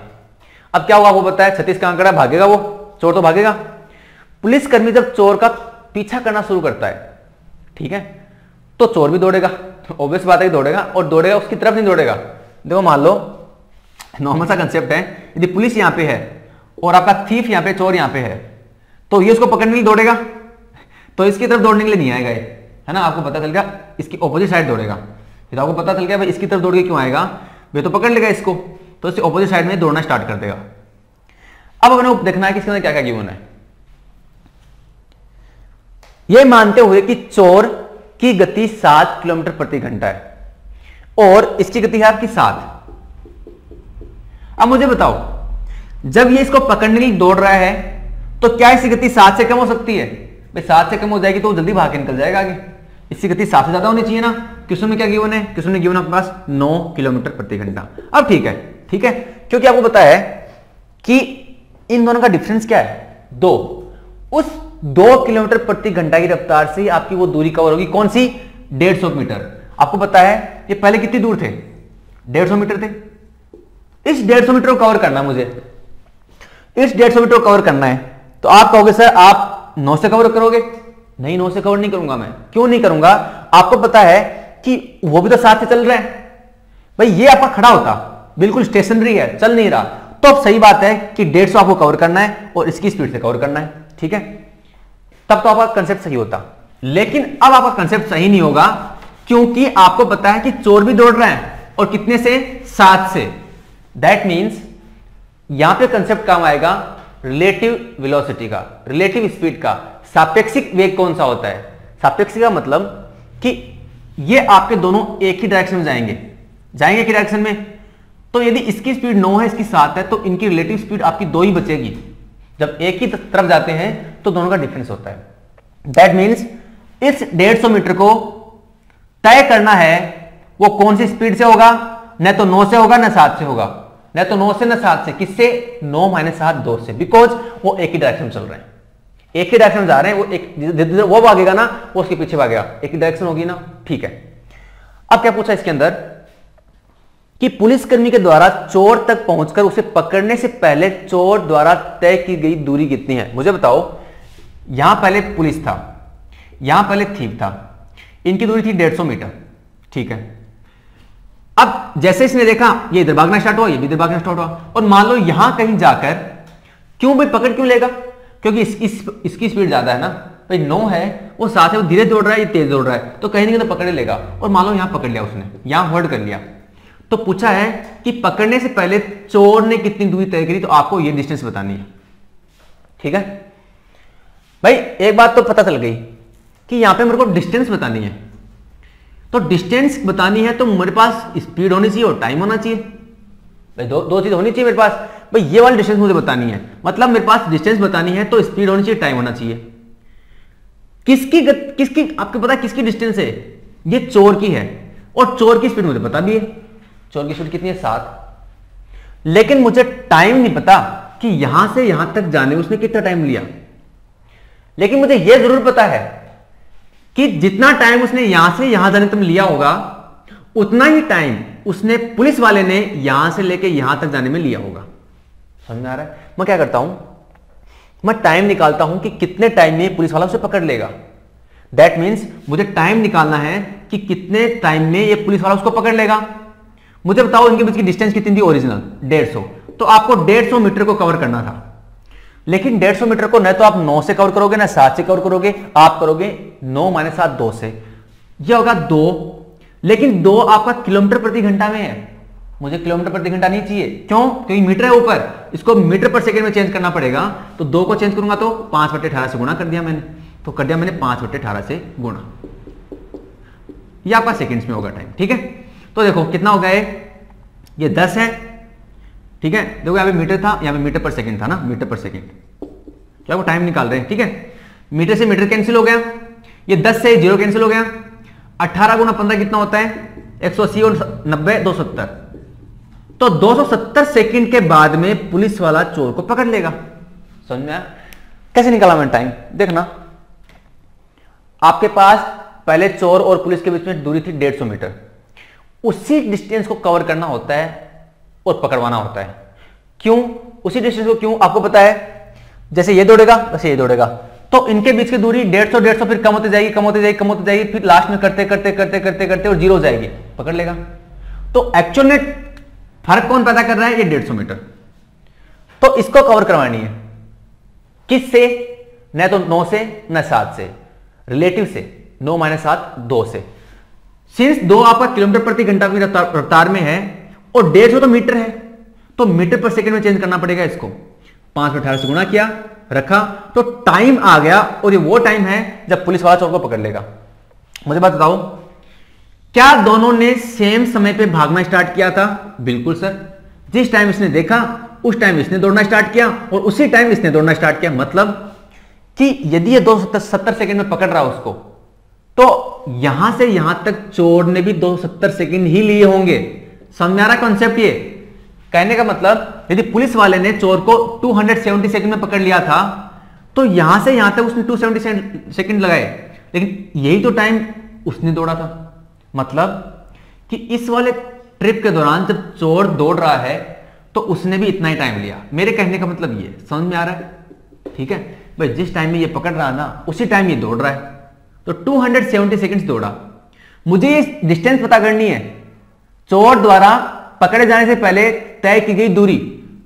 अब क्या होगा वो बताया, छत्तीस कहाँ खड़ा भागेगा वो? चोर तो भागेगा। पुलिसकर्मी जब चोर का पीछा करना शुरू करता है, ठीक है? तो चोर भी दौड़ेगा ऑब्वियस बात है दौड़ेगा और दौड़ेगा, उसकी तरफ़ नहीं दौड़ेगा। देखो, मान लो नॉर्मल सा कंसेप्ट है। यदि पुलिस यहाँ पे है और आपका थीफ यहाँ पे, चोर यहाँ पे है तो ये उसको पकड़ने के लिए दौड़ेगा। तो इसकी तरफ़ दौड़ने के लिए नहीं आएगा ये, है ना? आपको पता चल गया, इसकी ऑपोजिट साइड दौड़ेगा। फिर आपको पता चल गया भाई, इसकी तरफ़ दौड़ के क्यों आएगा? वे तो पकड़ लेगा इसको तो इसके ऑपोजिट साइड में दौड़ना स्टार्ट कर देगा। अब अपने देखना है कि इसके अंदर क्या क्या गिवन है। यह मानते हुए कि चोर की गति सात किलोमीटर प्रति घंटा है और इसकी गति है आपकी सात। अब मुझे बताओ, जब ये इसको पकड़ने के लिए दौड़ रहा है तो क्या इसकी गति सात से कम हो सकती है? भाई, सात से कम हो जाएगी तो वो जल्दी भाग के निकल जाएगा आगे। इसकी गति सात से ज़्यादा होनी चाहिए ना। किसों में क्या गिवन है क्वेश्चन में गिवन आपके पास? नौ किलोमीटर प्रति घंटा। अब ठीक है ठीक है। क्योंकि आपको पता है कि इन दोनों का डिफरेंस क्या है? दो। उस दो किलोमीटर प्रति घंटा की रफ्तार से आपकी वो दूरी कवर होगी कौन सी? डेढ़ सौ मीटर। आपको पता है, ये पहले कितनी दूर थे? डेढ़ सौ मीटर थे। इस डेढ़ सौ मीटर को कवर करना है मुझे। इस डेढ़ सौ मीटर को कवर करना है। तो आप कहोगे, सर, आप नौ से कवर करोगे? नहीं, नौ से कवर नहीं करूँगा मैं। क्यों नहीं करूँगा? आपको पता है कि वो भी तो साथ से चल रहे हैं। भाई, ये आपका खड़ा होता। बिल्कुल स्टेशनरी है, चल नहीं रहा। तो अब सही बात है कि डेढ़ सौ आपको कवर करना है और इसकी स्पीड से कवर करना है, ठीक है? तब तो आपका कंसेप्ट सही होता। लेकिन अब आपका कंसेप्ट सही नहीं होगा, क्योंकि आपको पता है कि चोर भी दौड़ रहे हैं और कितने से? सात से। दैट मीन्स यहाँ पे कंसेप्ट काम आएगा रिलेटिव वेलोसिटी का रिलेटिव स्पीड का। सापेक्षिक वेग कौन सा होता है? सापेक्षिक का मतलब कि ये आपके दोनों एक ही डायरेक्शन में जाएँगे। जाएँगे एक डायरेक्शन में? तो यदि इसकी स्पीड नौ है, इसकी सात है तो इनकी रिलेटिव स्पीड आपकी दो ही बचेगी। जब एक ही तरफ़ जाते हैं तो दोनों का डिफरेंस होता है। दैट मीन्स इस डेढ़ सौ मीटर को तय करना है, वो कौन सी स्पीड से होगा? न तो नौ से होगा, न सात से होगा। न तो नौ से न सात से, किससे? नौ माइनस सात दो से। बिकॉज़ वो एक ही डायरेक्शन चल रहे हैं। एक ही डायरेक्शन जा रहे हैं, वो एक वो भागेगा ना, वो उसके पीछे भागेगा। एक ही डायरेक्शन होगी ना? ठीक है। अब क्या पूछा इसके अंदर? कि पुलिसकर्मी के द्वारा चोर तक पहुंचकर उसे पकड़ने से पहले चोर द्वारा तय की गई दूरी कितनी है? मुझे बताओ। यहाँ पहले पुलिस था। यहाँ पहले थीप था। इनकी दूरी थी डेढ़ मीटर। ठीक है। जैसे इसने देखा ये इधर भागना स्टार्ट हुआ ये भी इधर भागना स्टार्ट हुआ। और मान लो यहाँ कहीं जाकर क्यों भाई पकड़ क्यों लेगा? क्योंकि इस, इस, इसकी स्पीड ज़्यादा है ना। भाई नो है वो साथ है वो धीरे दौड़ रहा है ये तेज दौड़ रहा है। तो कहीं ना कहीं तो पकड़ लेगा। और मान लो यहाँ पकड़ लिया उसने यहाँ होल्ड कर लिया। तो पूछा है कि पकड़ने से पहले चोर ने कितनी दूरी तय करी? तो आपको ये डिस्टेंस बतानी है। ठीक है? भाई एक बात तो पता चल गई कि यहाँ पे मेरे को डिस्टेंस बतानी है। तो डिस्टेंस बतानी है तो मेरे पास स्पीड होनी चाहिए और टाइम होना चाहिए। भाई दो दो चीज़ होनी चाहिए मेरे पास। भाई ये वाली डिस्टेंस मुझे बतानी है। मतलब मेरे पास डिस्टेंस बतानी है तो स्पीड होनी चाहिए टाइम होना चाहिए। किसकी गत, किसकी आपको पता है किसकी डिस्टेंस है? ये चोर की है। और चोर की स्पीड मुझे पता भी है चोर की स्पीड कितनी है? सात। लेकिन मुझे टाइम नहीं पता कि यहाँ से यहाँ तक जाने में उसने कितना टाइम लिया। लेकिन मुझे यह ज़रूर पता है कि जितना टाइम उसने यहाँ से यहाँ जाने तक लिया होगा, उतना ही टाइम उसने पुलिस वाले ने यहाँ से लेके यहाँ तक जाने में लिया होगा। समझ आ रहा है? मैं क्या करता हूँ? मैं टाइम निकालता हूँ कि कितने टाइम में पुलिस वाला उसे पकड़ लेगा। दैट मीन्स मुझे टाइम निकालना है कि कितने टाइम में ये पुलिस वाला उसको पकड़ लेगा। मुझे बताओ इनके बीच की डिस्टेंस कितनी थी ओरिजिनल डेढ़ सौ। तो आपको डेढ़ सौ मीटर को कवर करना था। लेकिन डेढ़ सौ मीटर को न तो आप नौ से कवर करोगे, ना सात से कवर करोगे, आप करोगे नौ माइनस सात दो से। यह होगा दो, लेकिन दो आपका किलोमीटर प्रति घंटा में है। मुझे किलोमीटर प्रति घंटा नहीं चाहिए। क्यों? क्योंकि मीटर है ऊपर। इसको मीटर पर सेकंड में चेंज करना पड़ेगा। तो दो को चेंज करूँगा तो पाँच बटे अठारह से गुणा कर दिया मैंने। तो कर दिया मैंने पाँच बटे अठारह से गुणा। ये आपका सेकंड्स में होगा टाइम ठीक है? तो देखो, कितना हो गया ये? दस है, ठीक है? देखो, यहाँ पे मीटर था, यहाँ पे मीटर पर सेकंड था ना, मीटर पर सेकंड क्या वो टाइम निकाल रहे हैं, ठीक है? मीटर से मीटर कैंसिल हो गया। ये दस से ज़ीरो कैंसिल हो गया। अट्ठारह गुना पंद्रह कितना होता है? एक सौ अस्सी और नब्बे, दो सत्तर। तो 270 सेकंड के बाद में पुलिस वाला चोर को पकड़ लेगा। समझ में कैसे निकाला मैंने टाइम देखना। आपके पास पहले चोर और पुलिस के बीच में दूरी थी 150 मीटर। उसी डिस्टेंस को कवर करना होता है और पकड़वाना होता है। क्यों? उसी डिस्टेंस को क्यों? आपको पता है? जैसे ये दौड़ेगा, वैसे ये दौड़ेगा। तो इनके बीच की दूरी डेढ़ सौ डेढ़ सौ फिर कम होती जाएगी, कम होती जाएगी, कम होती जाएगी, फिर लास्ट में करते करते करते करते करते और ज़ीरो जाएगी। पकड़ लेगा? तो एक्चुअल में फ़र्क कौन पैदा कर रहा है? ये डेढ़ सौ मीटर। तो इसको कवर करवानी है। किससे न तो नौ से, न सात से। रिलेटिव से, नौ माइनस सात, दो से। सिंस दो आपका किलोमीटर प्रति घंटा की रफ्तार में है और डेढ़ सौ तो मीटर है तो मीटर पर सेकंड में चेंज करना पड़ेगा इसको। पाँच में अठारह से गुणा किया रखा तो टाइम आ गया और ये वो टाइम है जब पुलिस वाला चौक को पकड़ लेगा। मुझे बात बताओ, क्या दोनों ने सेम समय पे भागना स्टार्ट किया था? बिल्कुल सर जिस टाइम इसने देखा, उस टाइम इसने दौड़ना स्टार्ट किया और उसी टाइम इसने दौड़ना स्टार्ट किया। मतलब कि यदि ये दो सत्तर सेकेंड में पकड़ रहा उसको तो यहाँ से यहाँ तक चोर ने भी दो सत्तर सेकेंड ही लिए होंगे। समझ रहा कॉन्सेप्ट ये? कहने का मतलब यदि पुलिस वाले ने चोर को 270 सेकंड में पकड़ लिया था तो यहाँ से यहाँ तक उसने 270 सेकंड लगाए। लेकिन यही तो टाइम उसने दौड़ा था। मतलब कि इस वाले ट्रिप के दौरान जब चोर दौड़ रहा है तो उसने भी इतना ही टाइम लिया। मेरे कहने का मतलब ये, समझ में आ रहा है? ठीक है? भाई, जिस टाइम में ये पकड़ रहा ना, उसी टाइम ये दौड़ रहा है। तो 270 सेकंड्स दौड़ा। मुझे ये डिस्टेंस पता करनी है। चोर द्वारा पकड़े जाने से पहले तय की गई दूरी।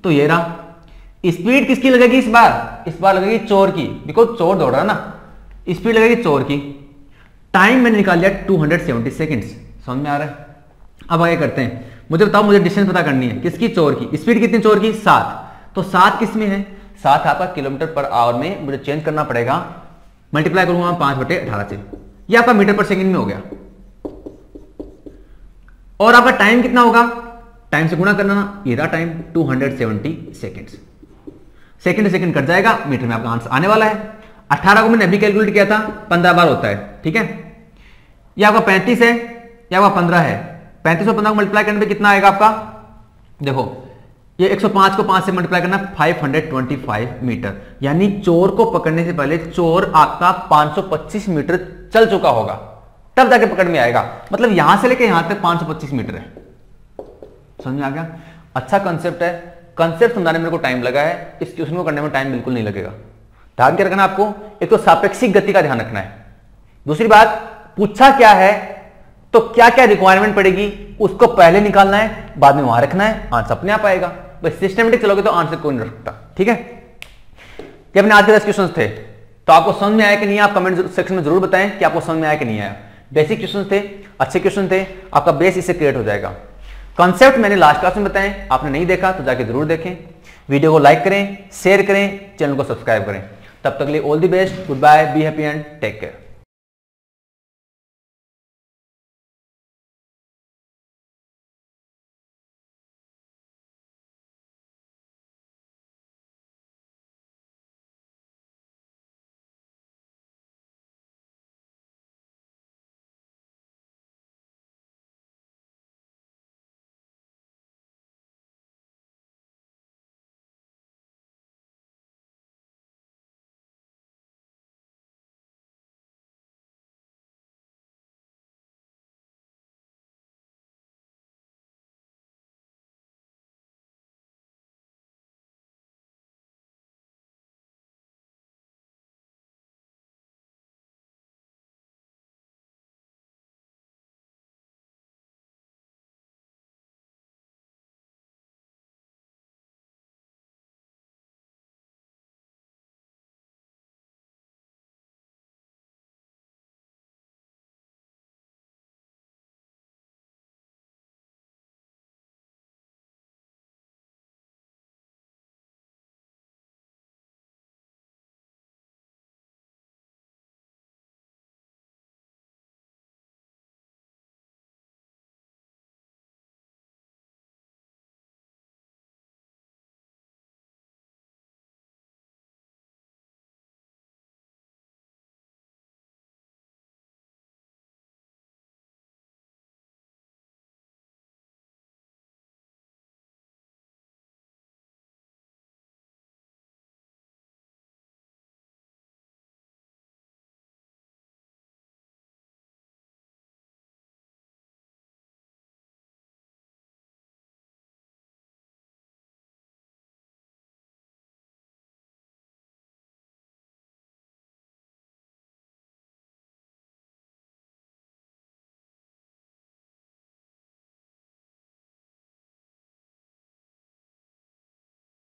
तो ये रहा। स्पीड किसकी लगेगी इस बार? इस बार लगेगी चोर की। बिकॉज़ चोर दौड़ रहा ना। स्पीड लगेगी चोर की। टाइम मैंने निकाल लिया 270 सेकंड्स समझ में आ रहा है? अब आगे करते हैं। मुझे बताओ, मुझे डिस्टेंस पता करनी है। किसकी? चोर की। स्पीड कितनी चोर की? सात। तो सात किसमें है? सात आपका किलोमीटर पर आवर में मुझे चेंज करना पड़ेगा। मल्टीप्लाई करूँगा पाँच बटे अठारह से। यह आपका मीटर पर सेकेंड में हो गया। और आपका टाइम कितना होगा? टाइम से गुणा करना, ये रहा time 270 seconds second second cut जाएगा मीटर में आपका आंसर आने वाला है. 18 को मैंने अभी कैलकुलेट किया था 15 बार होता है, ठीक है? ये आपका 35 है, या आपका 15 है. 35 और 15 को मल्टीप्लाई करने पे कितना आएगा आपका? देखो, ये 105 को 5 से मल्टीप्लाई करना 525 मीटर यानी चोर को पकड़ने से पहले चोर आपका 525 मीटर चल चुका होगा. तब जाके पकड़ में आएगा. मतलब यहाँ से लेकर यहाँ तक 525 मीटर है. समझ में आ गया? अच्छा कंसेप्ट है। कंसेप्ट समझाने में मेरे को टाइम लगा है। इस क्वेश्चन को करने में टाइम बिल्कुल नहीं लगेगा। ध्यान क्या रखना आपको, एक तो सापेक्षिक गति का ध्यान रखना है। दूसरी बात, पूछा क्या है तो क्या क्या रिक्वायरमेंट पड़ेगी, उसको पहले निकालना है, बाद में वहाँ रखना है आंसर अपने आप आएगा। बस सिस्टमेटिक चलोगे तो आंसर कोई नहीं रखता ठीक है? ये अपने आज के दस क्वेश्चन थे तो आपको समझ में आया कि नहीं, आप कमेंट सेक्शन में ज़रूर बताएँ कि आपको समझ में आया कि नहीं आया। बेसिक क्वेश्चन थे, अच्छे क्वेश्चन थे, आपका बेस इससे क्रिएट हो जाएगा। कॉन्सेप्ट मैंने लास्ट क्लास में बताएँ, आपने नहीं देखा तो जाके ज़रूर देखें। वीडियो को लाइक करें शेयर करें चैनल को सब्सक्राइब करें। तब तक लिए all the best good bye be happy and take care